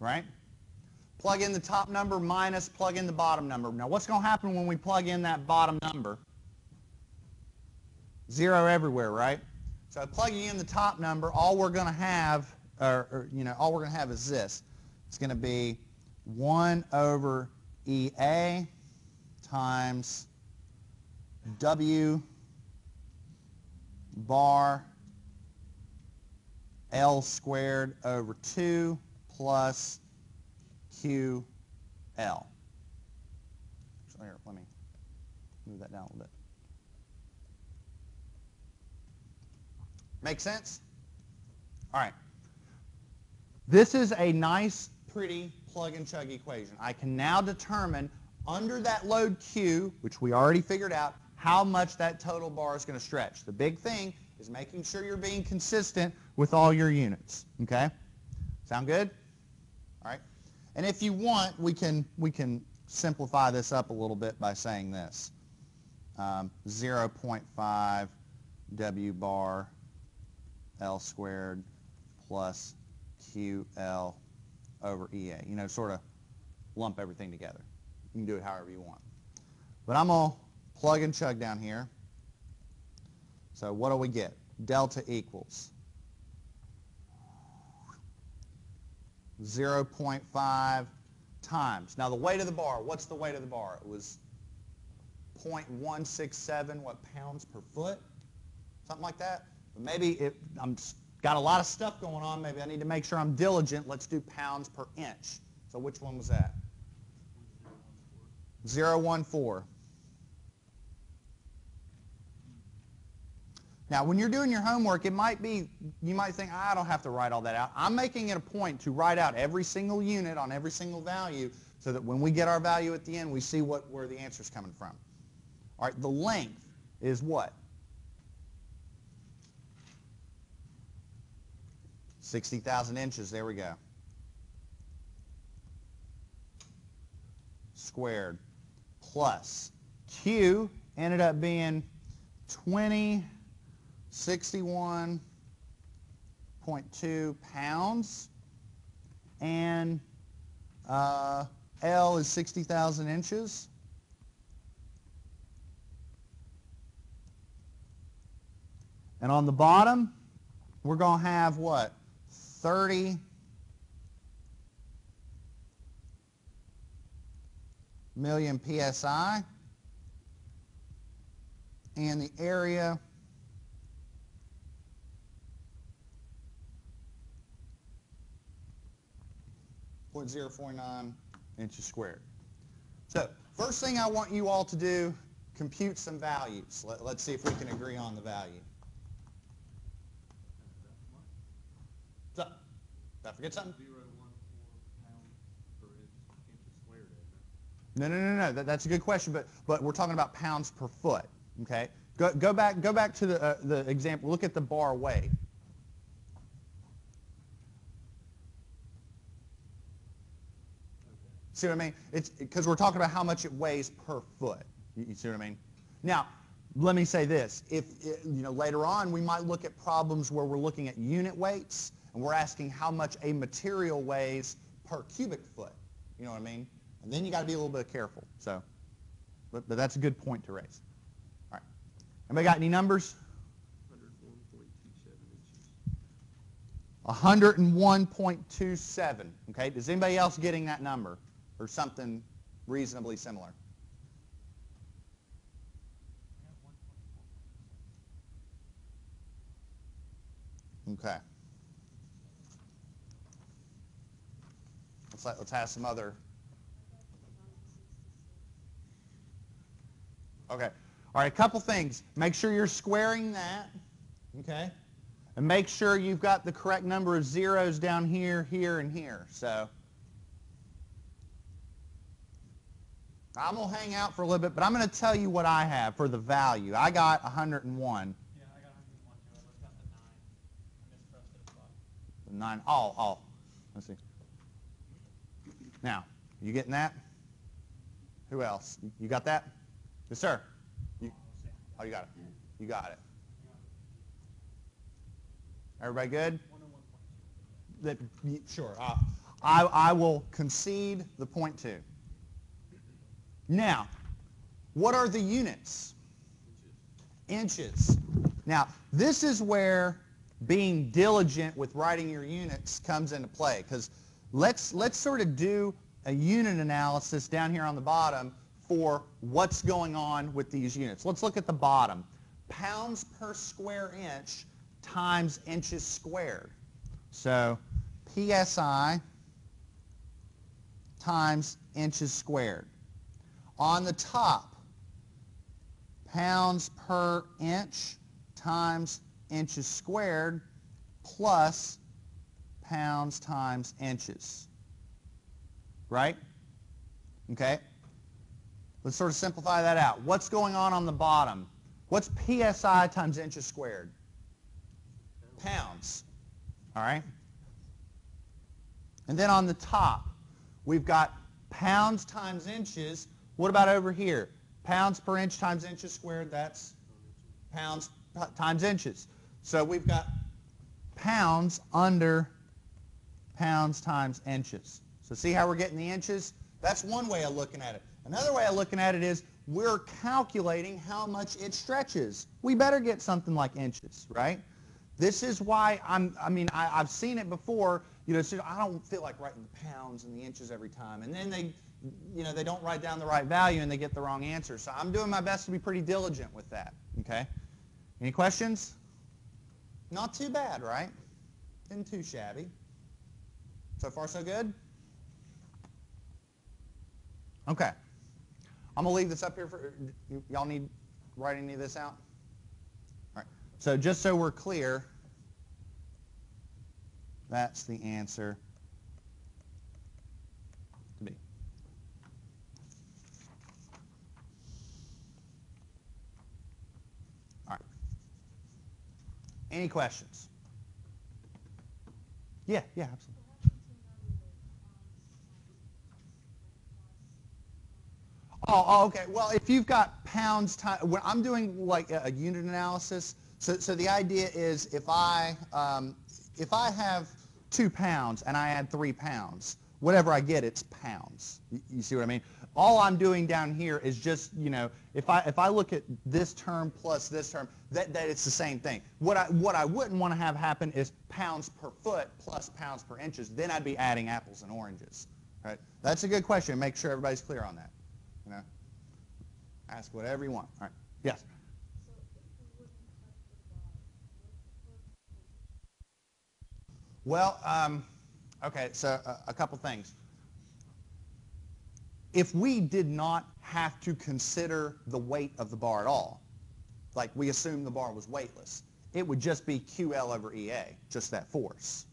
Right? Plug in the top number minus plug in the bottom number. Now what's going to happen when we plug in that bottom number? Zero everywhere, right? So plugging in the top number, all we're going to have, or, or, you know, all we're going to have is this. It's going to be 1 over EA times W bar L squared over 2 plus QL. So here, let me move that down a little bit. Make sense? All right. This is a nice, pretty plug and chug equation. I can now determine under that load Q, which we already figured out, how much that total bar is going to stretch. The big thing is making sure you're being consistent with all your units. Okay? Sound good? All right. And if you want, we can, we can simplify this up a little bit by saying this. Um, 0.5 W bar L squared plus QL over EA. You know, sort of lump everything together. You can do it however you want. But I'm going to plug and chug down here. So what do we get? Delta equals 0.5 times. Now the weight of the bar, what's the weight of the bar? It was 0.167, what, pounds per foot? Something like that? But maybe it, I'm got a lot of stuff going on, maybe I need to make sure I'm diligent. Let's do pounds per inch. So which one was that? 014. Now, when you're doing your homework, it might be, you might think, I don't have to write all that out. I'm making it a point to write out every single unit on every single value so that when we get our value at the end, we see what, where the answer is coming from. All right, the length is what? 60,000 inches, there we go. Squared plus Q ended up being 2061.2 pounds and uh, L is 60,000 inches. And on the bottom, we're going to have what? 30 million psi and the area point zero four nine inches squared. So first thing I want you all to do, compute some values. Let, us see if we can agree on the value. Did I forget something? No, no, no, no. That, that's a good question, but but we're talking about pounds per foot. Okay. Go go back go back to the uh, the example. Look at the bar weight. See what I mean? It's because we're talking about how much it weighs per foot. You, you see what I mean? Now, let me say this. If you know later on we might look at problems where we're looking at unit weights and we're asking how much a material weighs per cubic foot. You know what I mean? And then you got to be a little bit careful. So, but, but that's a good point to raise. All right. Anybody got any numbers? 101.27. Okay. Is anybody else getting that number or something reasonably similar? Okay. Let's, let, let's have some other. Okay. All right, a couple things. Make sure you're squaring that. Okay. And make sure you've got the correct number of zeros down here, here, and here. So I'm going to hang out for a little bit, but I'm going to tell you what I have for the value. I got 101. Yeah, I got 101 too. I left out the 9. I mispressed it as well. Nine. Oh, oh. Let's see. Now, you getting that? Who else? You got that? Yes, sir. You, oh, you got it. You got it. Everybody good? That, sure. Uh, I, I will concede the point two. Now, what are the units? Inches. Now, this is where being diligent with writing your units comes into play because let's, let's sort of do a unit analysis down here on the bottom for what's going on with these units. Let's look at the bottom. Pounds per square inch times inches squared. So PSI times inches squared. On the top, pounds per inch times inches squared plus pounds times inches. Right? Okay? Let's sort of simplify that out. What's going on on the bottom? What's PSI times inches squared? Pounds. All right? And then on the top, we've got pounds times inches. What about over here? Pounds per inch times inches squared, that's pounds uh, times inches. So we've got pounds under pounds times inches. So see how we're getting the inches? That's one way of looking at it. Another way of looking at it is we're calculating how much it stretches. We better get something like inches, right? This is why I'm, I mean, I, I've seen it before. You know, so I don't feel like writing the pounds and the inches every time. And then they, you know, they don't write down the right value and they get the wrong answer. So I'm doing my best to be pretty diligent with that, okay? Any questions? Not too bad, right? Isn't too shabby. So far, so good? Okay. I'm going to leave this up here for, y'all need write any of this out? All right. So just so we're clear, that's the answer to B. All right. Any questions? Yeah, yeah, absolutely. Oh, oh, okay. Well, if you've got pounds when I'm doing like a, a unit analysis, so, so the idea is if I, um, if I have two pounds and I add three pounds, whatever I get, it's pounds. You, you see what I mean? All I'm doing down here is just, you know, if I, if I look at this term plus this term, that, that it's the same thing. What I, what I wouldn't want to have happen is pounds per foot plus pounds per inches. Then I'd be adding apples and oranges. Right? That's a good question. Make sure everybody's clear on that. Ask whatever you want. All right. Yes. Well, um, okay. So a, a couple things. If we did not have to consider the weight of the bar at all, like we assume the bar was weightless, it would just be QL over EA, just that force,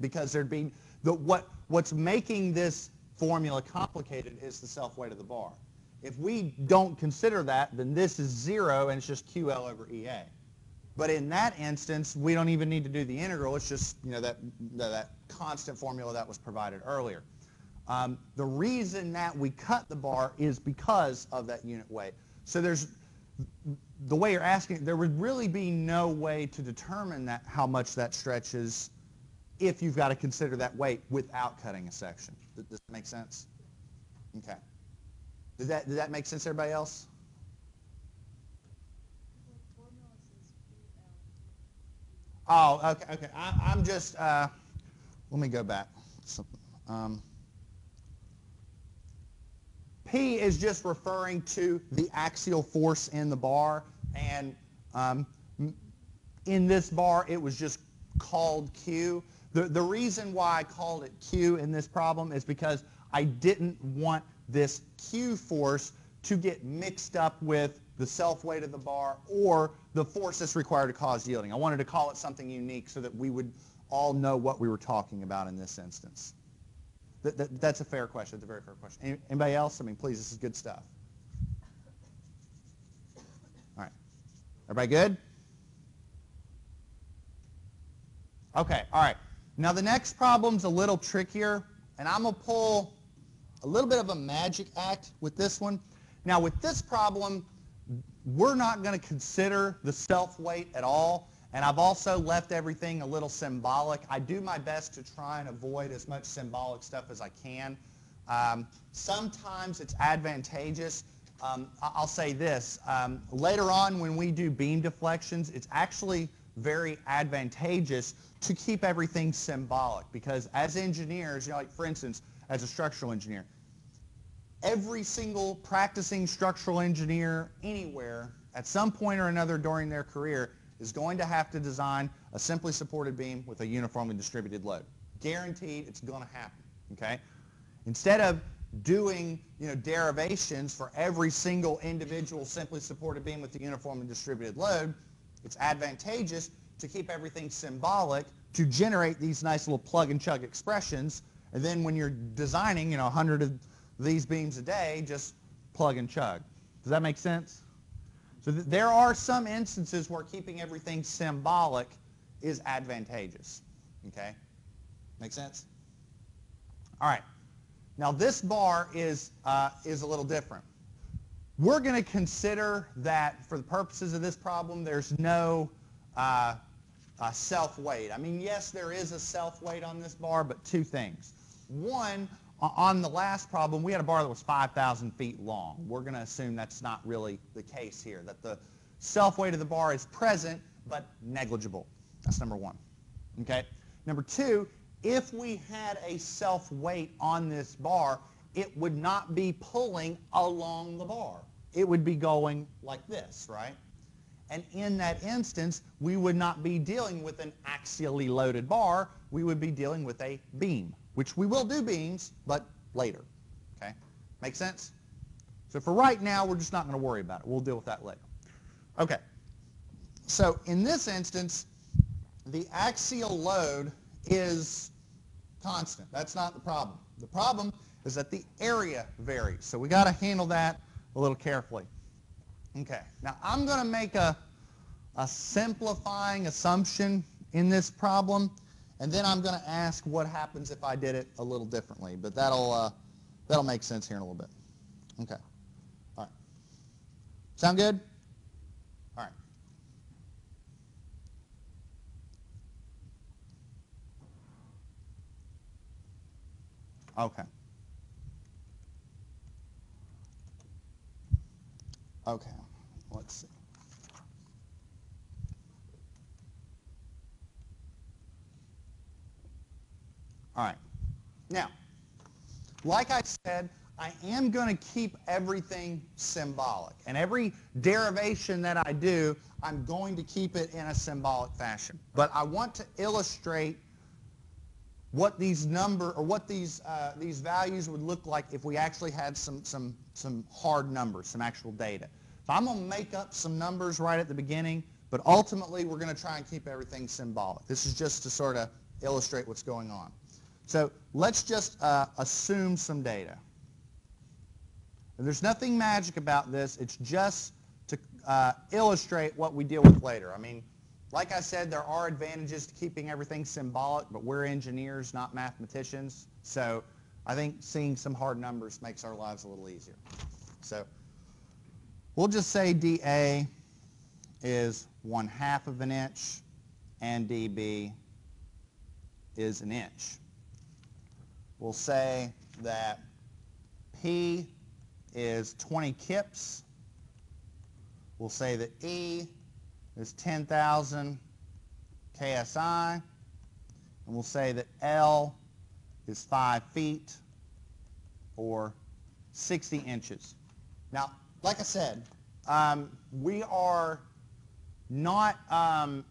because there'd be the what what's making this formula complicated is the self weight of the bar. If we don't consider that, then this is zero and it's just QL over EA. But in that instance, we don't even need to do the integral. It's just you know that that constant formula that was provided earlier. Um, the reason that we cut the bar is because of that unit weight. So there's the way you're asking, there would really be no way to determine that how much that stretches if you've got to consider that weight without cutting a section. Does does that make sense? Okay. Does that, does that make sense to everybody else? Oh, okay, okay. I, I'm just, uh, let me go back. So, um, P is just referring to the axial force in the bar, and um, in this bar, it was just called Q. The, the reason why I called it Q in this problem is because I didn't want this Q force to get mixed up with the self-weight of the bar or the force that's required to cause yielding. I wanted to call it something unique so that we would all know what we were talking about in this instance. That, that, that's a fair question. That's a very fair question. Any- Anybody else? I mean, please, this is good stuff. All right. Everybody good? Okay, all right. Now the next problem's a little trickier, and I'm going to pull a little bit of a magic act with this one. Now with this problem, we're not going to consider the self-weight at all, and I've also left everything a little symbolic. I do my best to try and avoid as much symbolic stuff as I can. Um, sometimes it's advantageous. Um, I'll say this. Um, later on when we do beam deflections, it's actually very advantageous to keep everything symbolic because as engineers, you know, like for instance, as a structural engineer, every single practicing structural engineer anywhere at some point or another during their career is going to have to design a simply supported beam with a uniformly distributed load. Guaranteed it's going to happen, okay? Instead of doing, you know, derivations for every single individual simply supported beam with the uniformly distributed load, it's advantageous to keep everything symbolic to generate these nice little plug and chug expressions. And then when you're designing, you know, 100 of these beams a day, just plug and chug. Does that make sense? So th- there are some instances where keeping everything symbolic is advantageous. Okay? Make sense? All right. Now this bar is, uh, is a little different. We're going to consider that for the purposes of this problem, there's no uh, uh, self-weight. I mean, yes, there is a self-weight on this bar, but two things. One, on the last problem, we had a bar that was 5,000 feet long. We're going to assume that's not really the case here, that the self-weight of the bar is present, but negligible. That's number one. Okay? Number two, if we had a self-weight on this bar, it would not be pulling along the bar. It would be going like this, right? And in that instance, we would not be dealing with an axially loaded bar. We would be dealing with a beam, which we will do beams, but later. Okay? Make sense? So for right now, we're just not going to worry about it. We'll deal with that later. Okay. So in this instance, the axial load is constant. That's not the problem. The problem is that the area varies. So we got to handle that a little carefully. Okay. Now I'm going to make a, a simplifying assumption in this problem, and then I'm going to ask what happens if I did it a little differently. But that'll uh, that'll make sense here in a little bit. Okay. All right. Sound good? All right. Okay. Okay. Let's see. All right. Now, like I said, I am going to keep everything symbolic. And every derivation that I do, I'm going to keep it in a symbolic fashion. But I want to illustrate what these number or what these uh, these values would look like if we actually had some some some hard numbers, some actual data. So I'm going to make up some numbers right at the beginning, but ultimately we're going to try and keep everything symbolic. This is just to sort of illustrate what's going on. So let's just uh, assume some data. And there's nothing magic about this. It's just to uh, illustrate what we deal with later. I mean, like I said, there are advantages to keeping everything symbolic, but we're engineers, not mathematicians. So I think seeing some hard numbers makes our lives a little easier. So we'll just say dA is one half of an inch and dB is an inch. We'll say that P is 20 kips. We'll say that E is 10,000 KSI. And we'll say that L is 5 feet or 60 inches. Now, like I said, um, we are not, um,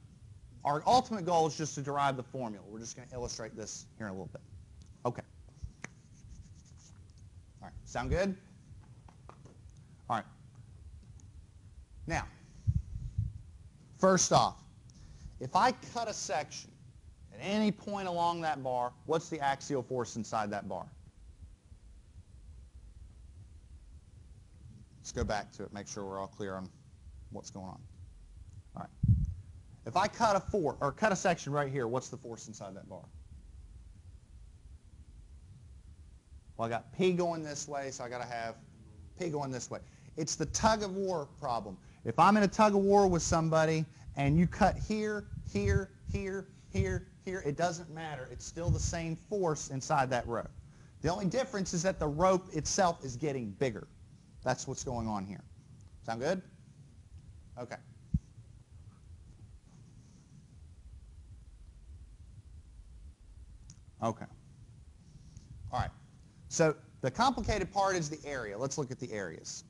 our ultimate goal is just to derive the formula. We're just going to illustrate this here in a little bit. Okay. Sound good? All right. Now, first off, if I cut a section at any point along that bar, what's the axial force inside that bar? Let's go back to it, make sure we're all clear on what's going on. All right. If I cut a four or cut a section right here, what's the force inside that bar? Well, I got P going this way, so I got to have P going this way. It's the tug of war problem. If I'm in a tug of war with somebody and you cut here, here, here, here, here, it doesn't matter. It's still the same force inside that rope. The only difference is that the rope itself is getting bigger. That's what's going on here. Sound good? Okay. Okay. All right. So the complicated part is the area. Let's look at the areas.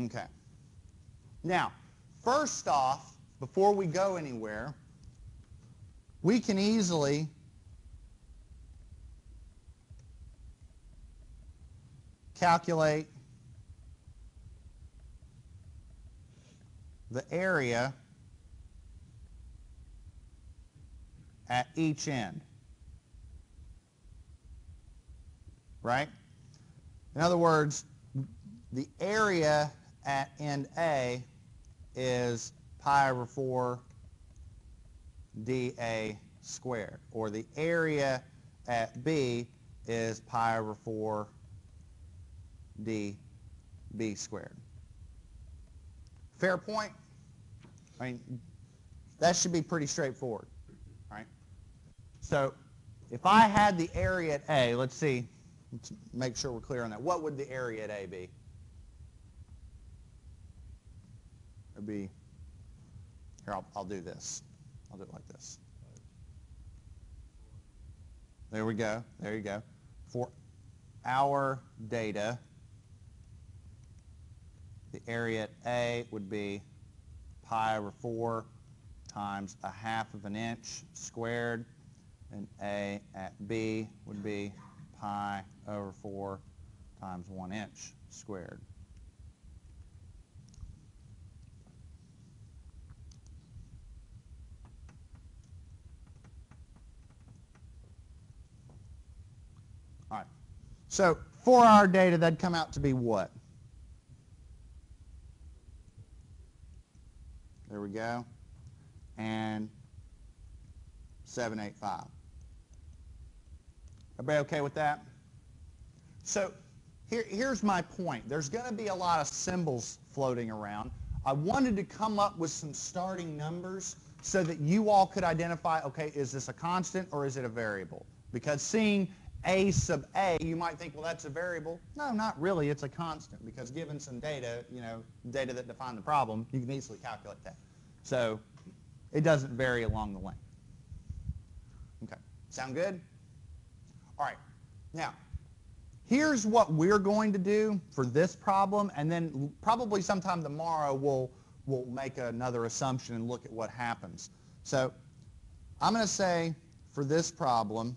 Okay. Now, first off, before we go anywhere, we can easily calculate the area at each end. Right? In other words, the area at end A is pi over 4 dA squared, or the area at B is pi over 4 dB squared. Fair point? I mean, that should be pretty straightforward? So if I had the area at A, let's see, let's make sure we're clear on that. What would the area at A be? It'd be, here, I'll, I'll do this. I'll do it like this. There we go. There you go. For our data, the area at A would be pi over 4 times a half of an inch squared, and A at B would be pi over 4 times 1 inch squared. All right. So for our data, that'd come out to be what? There we go. And 785. Everybody okay with that? So here, here's my point. There's going to be a lot of symbols floating around. I wanted to come up with some starting numbers so that you all could identify, okay, is this a constant or is it a variable? Because seeing a sub a, you might think, well, that's a variable. No, not really. It's a constant because given some data, you know, data that define the problem, you can easily calculate that. So it doesn't vary along the length. Okay. Sound good? All right. Now, here's what we're going to do for this problem, and then probably sometime tomorrow we'll, we'll make another assumption and look at what happens. So I'm going to say for this problem,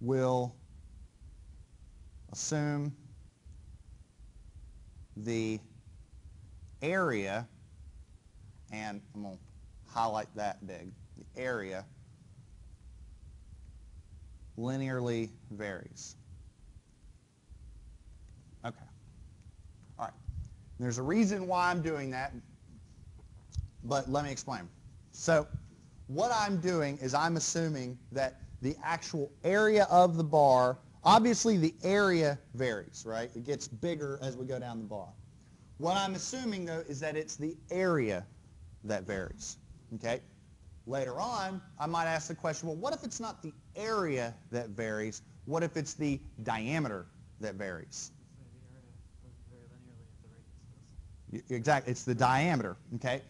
we'll assume the area, and I'm going to highlight that big, the area linearly varies. Okay. All right. There's a reason why I'm doing that, but let me explain. So what I'm doing is I'm assuming that the actual area of the bar Obviously, the area varies, right? It gets bigger as we go down the bar. What I'm assuming, though, is that it's the area that varies, okay? Later on, I might ask the question, well, what if it's not the area that varies? What if it's the diameter that varies? Say the area moves very linearly if the radius does. Y- Exactly, it's the diameter, okay?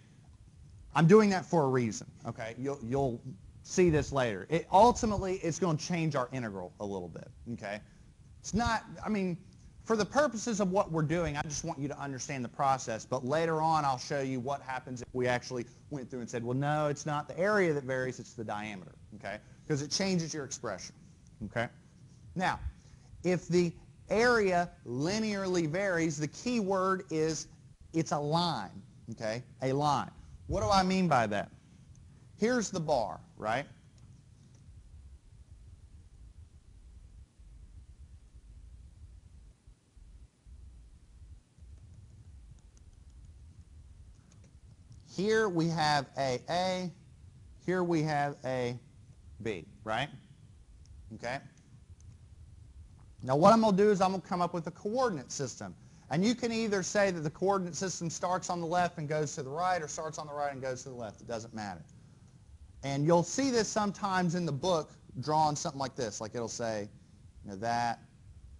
I'm doing that for a reason, okay? You'll, you'll see this later. It, ultimately, it's going to change our integral a little bit, okay? It's not, I mean, for the purposes of what we're doing, I just want you to understand the process, but later on I'll show you what happens if we actually went through and said, well, no, it's not the area that varies, it's the diameter, okay? Because it changes your expression, okay? Now, if the area linearly varies, the key word is it's a line, okay? A line. What do I mean by that? Here's the bar, right? Here we have a A, here we have a B, right? Okay? Now what I'm going to do is I'm going to come up with a coordinate system. And you can either say that the coordinate system starts on the left and goes to the right or starts on the right and goes to the left. It doesn't matter. And you'll see this sometimes in the book drawn something like this. Like it'll say, you know, that,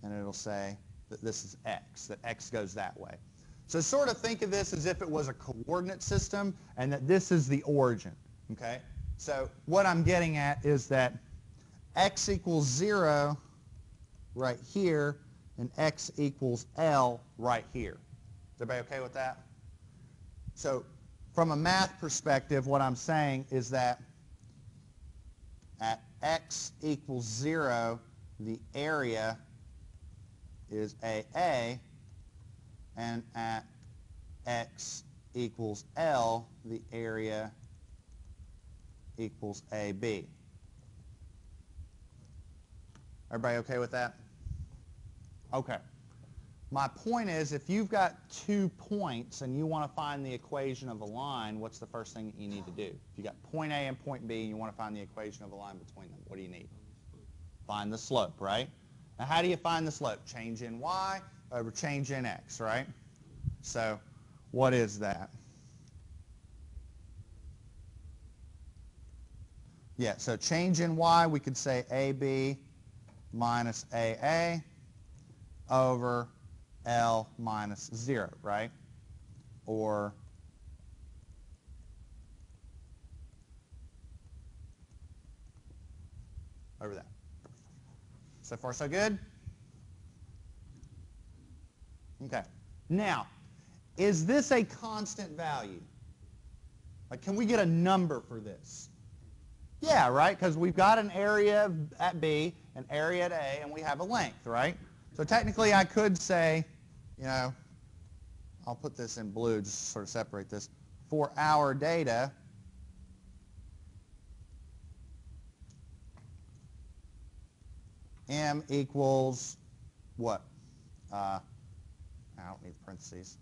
and it'll say that this is x, that x goes that way. So sort of think of this as if it was a coordinate system and that this is the origin, okay? So what I'm getting at is that x equals 0 right here and x equals L right here. Is everybody okay with that? So from a math perspective, what I'm saying is that at x equals 0, the area is AA, and at x equals L, the area equals AB. Everybody okay with that? Okay. My point is, if you've got two points and you want to find the equation of a line, what's the first thing that you need to do? If you've got point A and point B and you want to find the equation of a line between them, what do you need? Find the slope, right? Now, how do you find the slope? Change in y over change in x, right? So, what is that? Yeah, so change in y, we could say AB minus AA over L minus 0, right? Or over that. So far, so good? Okay. Now, is this a constant value? Like, can we get a number for this? Yeah, right? Because we've got an area at B, an area at A, and we have a length, right? So technically I could say, you know, I'll put this in blue just to sort of separate this. For our data, M equals what? Uh, don't need parentheses.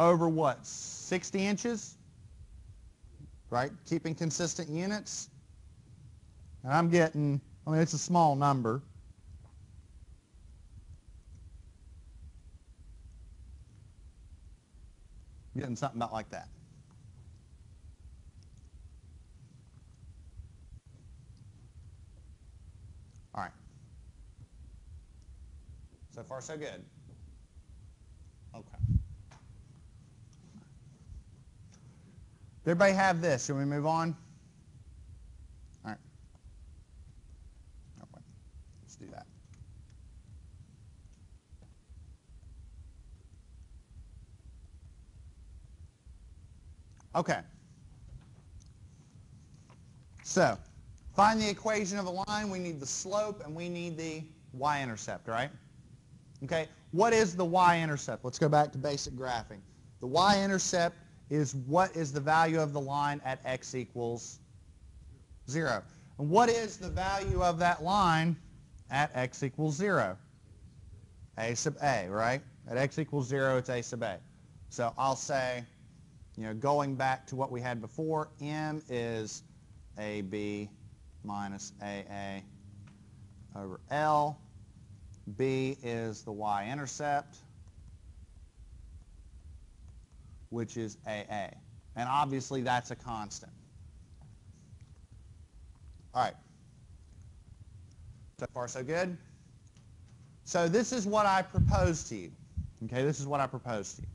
over what, 60 inches? Right? Keeping consistent units. And I'm getting, I mean, it's a small number. Getting something about like that. All right. So far, so good. Okay. Everybody have this? Should we move on? All right. Okay. Let's do that. Okay. So, find the equation of a line. We need the slope and we need the y-intercept, right? Okay. What is the y-intercept? Let's go back to basic graphing. The y-intercept is what is the value of the line at x equals 0. And what is the value of that line at x equals 0? a sub a, right? At x equals 0, it's a sub a. So I'll say, you know, going back to what we had before, m is ab minus aa over L. B is the y-intercept, which is AA. And obviously that's a constant. All right. So far so good? So this is what I propose to you. Okay, this is what I propose to you.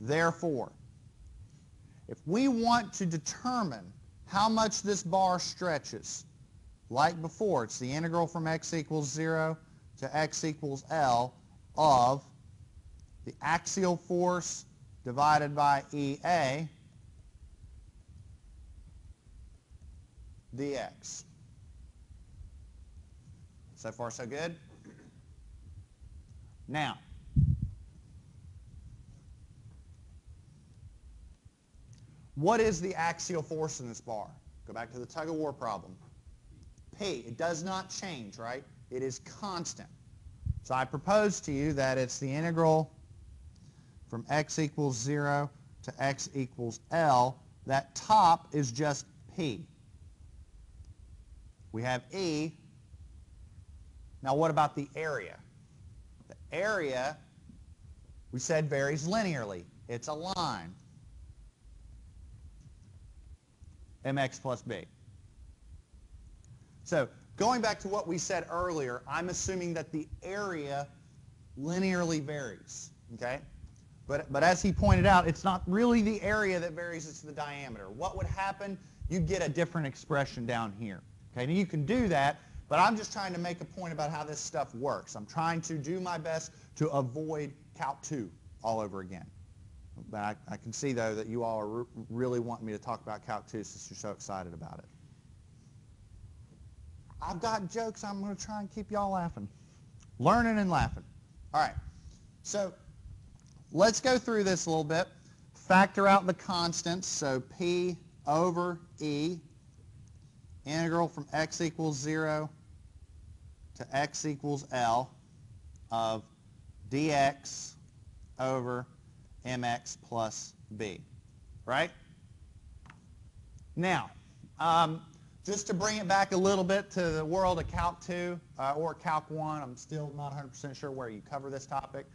Therefore, if we want to determine how much this bar stretches, like before, it's the integral from x equals 0 to x equals L of the axial force divided by EA dx. So far, so good? Now, what is the axial force in this bar? Go back to the tug of war problem. P, it does not change, right? It is constant. So I propose to you that it's the integral from x equals 0 to x equals L. That top is just P. We have E. Now what about the area? The area, we said, varies linearly. It's a line. mx plus b. So going back to what we said earlier, I'm assuming that the area linearly varies, okay? But, but as he pointed out, it's not really the area that varies, it's the diameter. What would happen? You'd get a different expression down here. Okay, now you can do that, but I'm just trying to make a point about how this stuff works. I'm trying to do my best to avoid Calc 2 all over again. But I, I can see, though, that you all are really wanting me to talk about Calc 2 since you're so excited about it. I've got jokes. I'm going to try and keep y'all laughing. Learning and laughing. All right. So let's go through this a little bit. Factor out the constants. So P over E, integral from x equals 0 to x equals L of dx over mx plus b. Right? Now, um, just to bring it back a little bit to the world of Calc 2 uh, or Calc 1, I'm still not 100% sure where you cover this topic.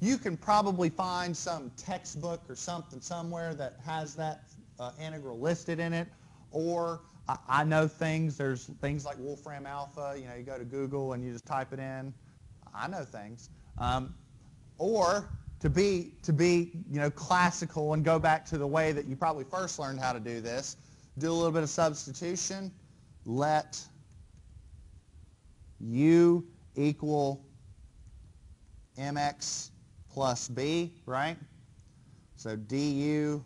You can probably find some textbook or something somewhere that has that uh, integral listed in it. Or I, I, know things, there's things like Wolfram Alpha, you know, you go to Google and you just type it in. I know things. Um, or to be, to be, you know, classical and go back to the way that you probably first learned how to do this, do a little bit of substitution. Let u equal mx plus b, right? So du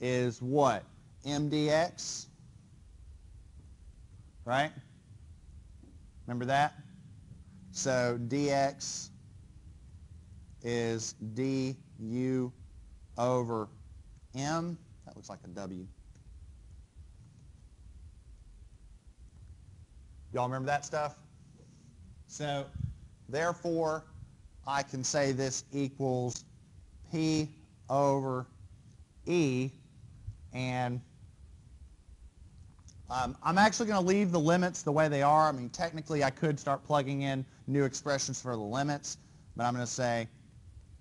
is what? mdx, right? Remember that? So dx is du over m. That looks like a W. Y'all remember that stuff? So therefore, I can say this equals P over E, and um, I'm actually going to leave the limits the way they are. I mean, technically, I could start plugging in new expressions for the limits, but I'm going to say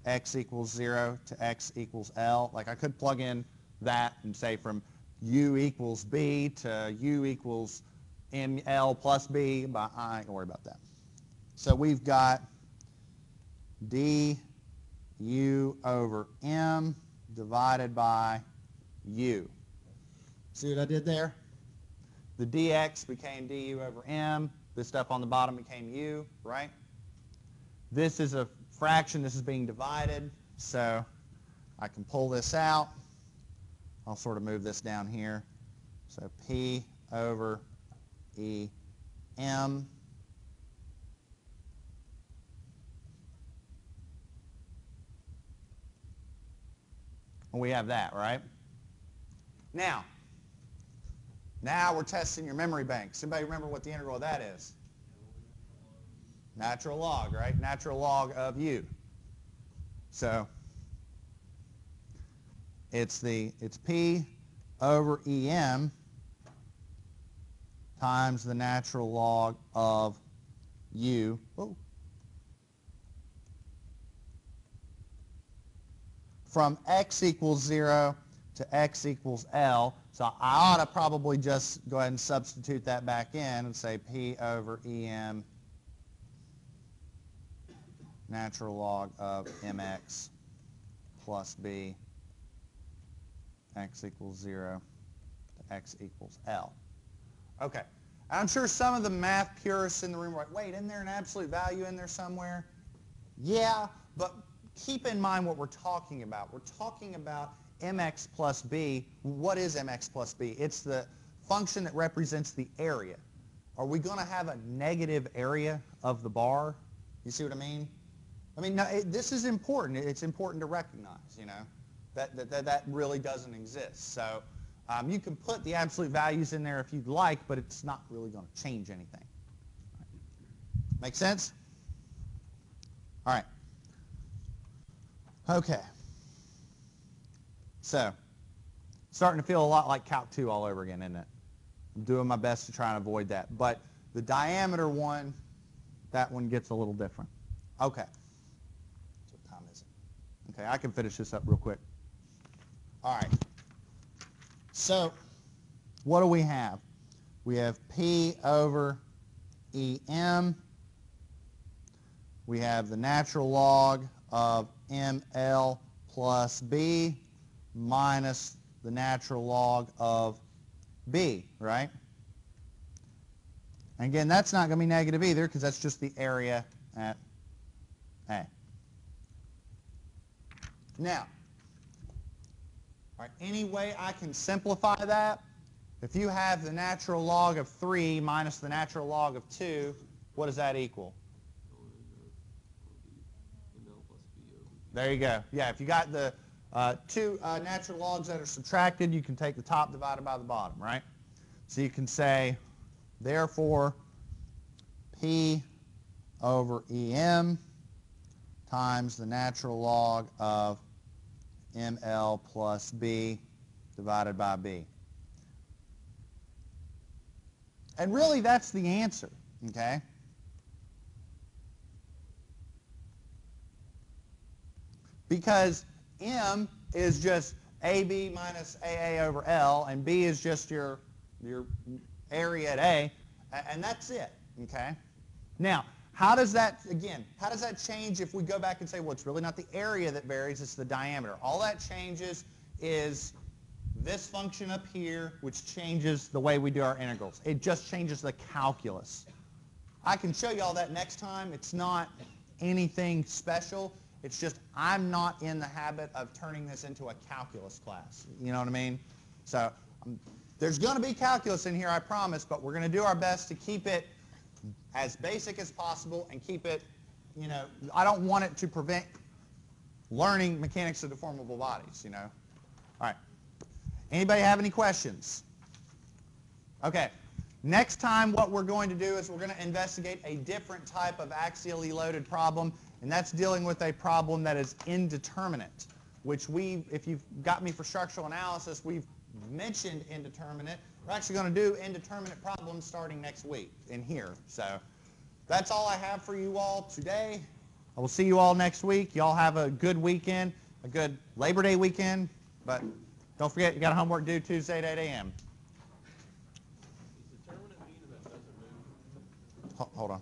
x equals 0 to x equals L. Like, I could plug in that and say from u equals b to u equals ML plus B, but I ain't worry about that. So we've got du over m divided by u. See what I did there? The dx became du over m. This stuff on the bottom became u, right? This is a fraction. This is being divided. So I can pull this out. I'll sort of move this down here. So p over E M we have that, right? Now, now we're testing your memory banks. Somebody remember what the integral of that is? Natural log, right? Natural log of u. So it's the it's P over EM times the natural log of U. Oh. From x equals 0 to x equals L. So I ought to probably just go ahead and substitute that back in and say P over EM natural log of mx plus b x equals 0 to x equals L. Okay. I'm sure some of the math purists in the room are like, wait, isn't there an absolute value in there somewhere? Yeah, but keep in mind what we're talking about. We're talking about mx plus b. What is mx plus b? It's the function that represents the area. Are we going to have a negative area of the bar? You see what I mean? I mean, no, it, this is important. It's important to recognize, you know, that that, that, that really doesn't exist. So um, you can put the absolute values in there if you'd like, but it's not really going to change anything. Make sense? All right. Okay. So, starting to feel a lot like Calc 2 all over again, isn't it? I'm doing my best to try and avoid that. But the diameter one, that one gets a little different. Okay. What time is it? Okay, I can finish this up real quick. All right. So what do we have? We have P over EM. We have the natural log of ML plus B minus the natural log of B, right? And again, that's not going to be negative either because that's just the area at A. Now, right, any way I can simplify that? If you have the natural log of 3 minus the natural log of 2, what does that equal? There you go. Yeah, if you got the uh, two uh, natural logs that are subtracted, you can take the top divided by the bottom, right? So you can say, therefore, P over EM times the natural log of ML plus B divided by B. And really, that's the answer, okay? Because M is just AB minus AA over L, and B is just your, your area at A, and that's it, okay? Now, how does that, again, how does that change if we go back and say, well, it's really not the area that varies, it's the diameter. All that changes is this function up here, which changes the way we do our integrals. It just changes the calculus. I can show you all that next time. It's not anything special. It's just I'm not in the habit of turning this into a calculus class. You know what I mean? So um, there's going to be calculus in here, I promise, but we're going to do our best to keep it as basic as possible and keep it, you know, I don't want it to prevent learning mechanics of deformable bodies, you know. All right. Anybody have any questions? Okay. Next time what we're going to do is we're going to investigate a different type of axially loaded problem, and that's dealing with a problem that is indeterminate, which we, if you've got me for structural analysis, we've mentioned indeterminate. We're actually going to do indeterminate problems starting next week in here. So that's all I have for you all today. I will see you all next week. Y'all have a good weekend, a good Labor Day weekend, but don't forget you got homework due Tuesday at 8 a.m. Does determinant mean that doesn't move? Hold on.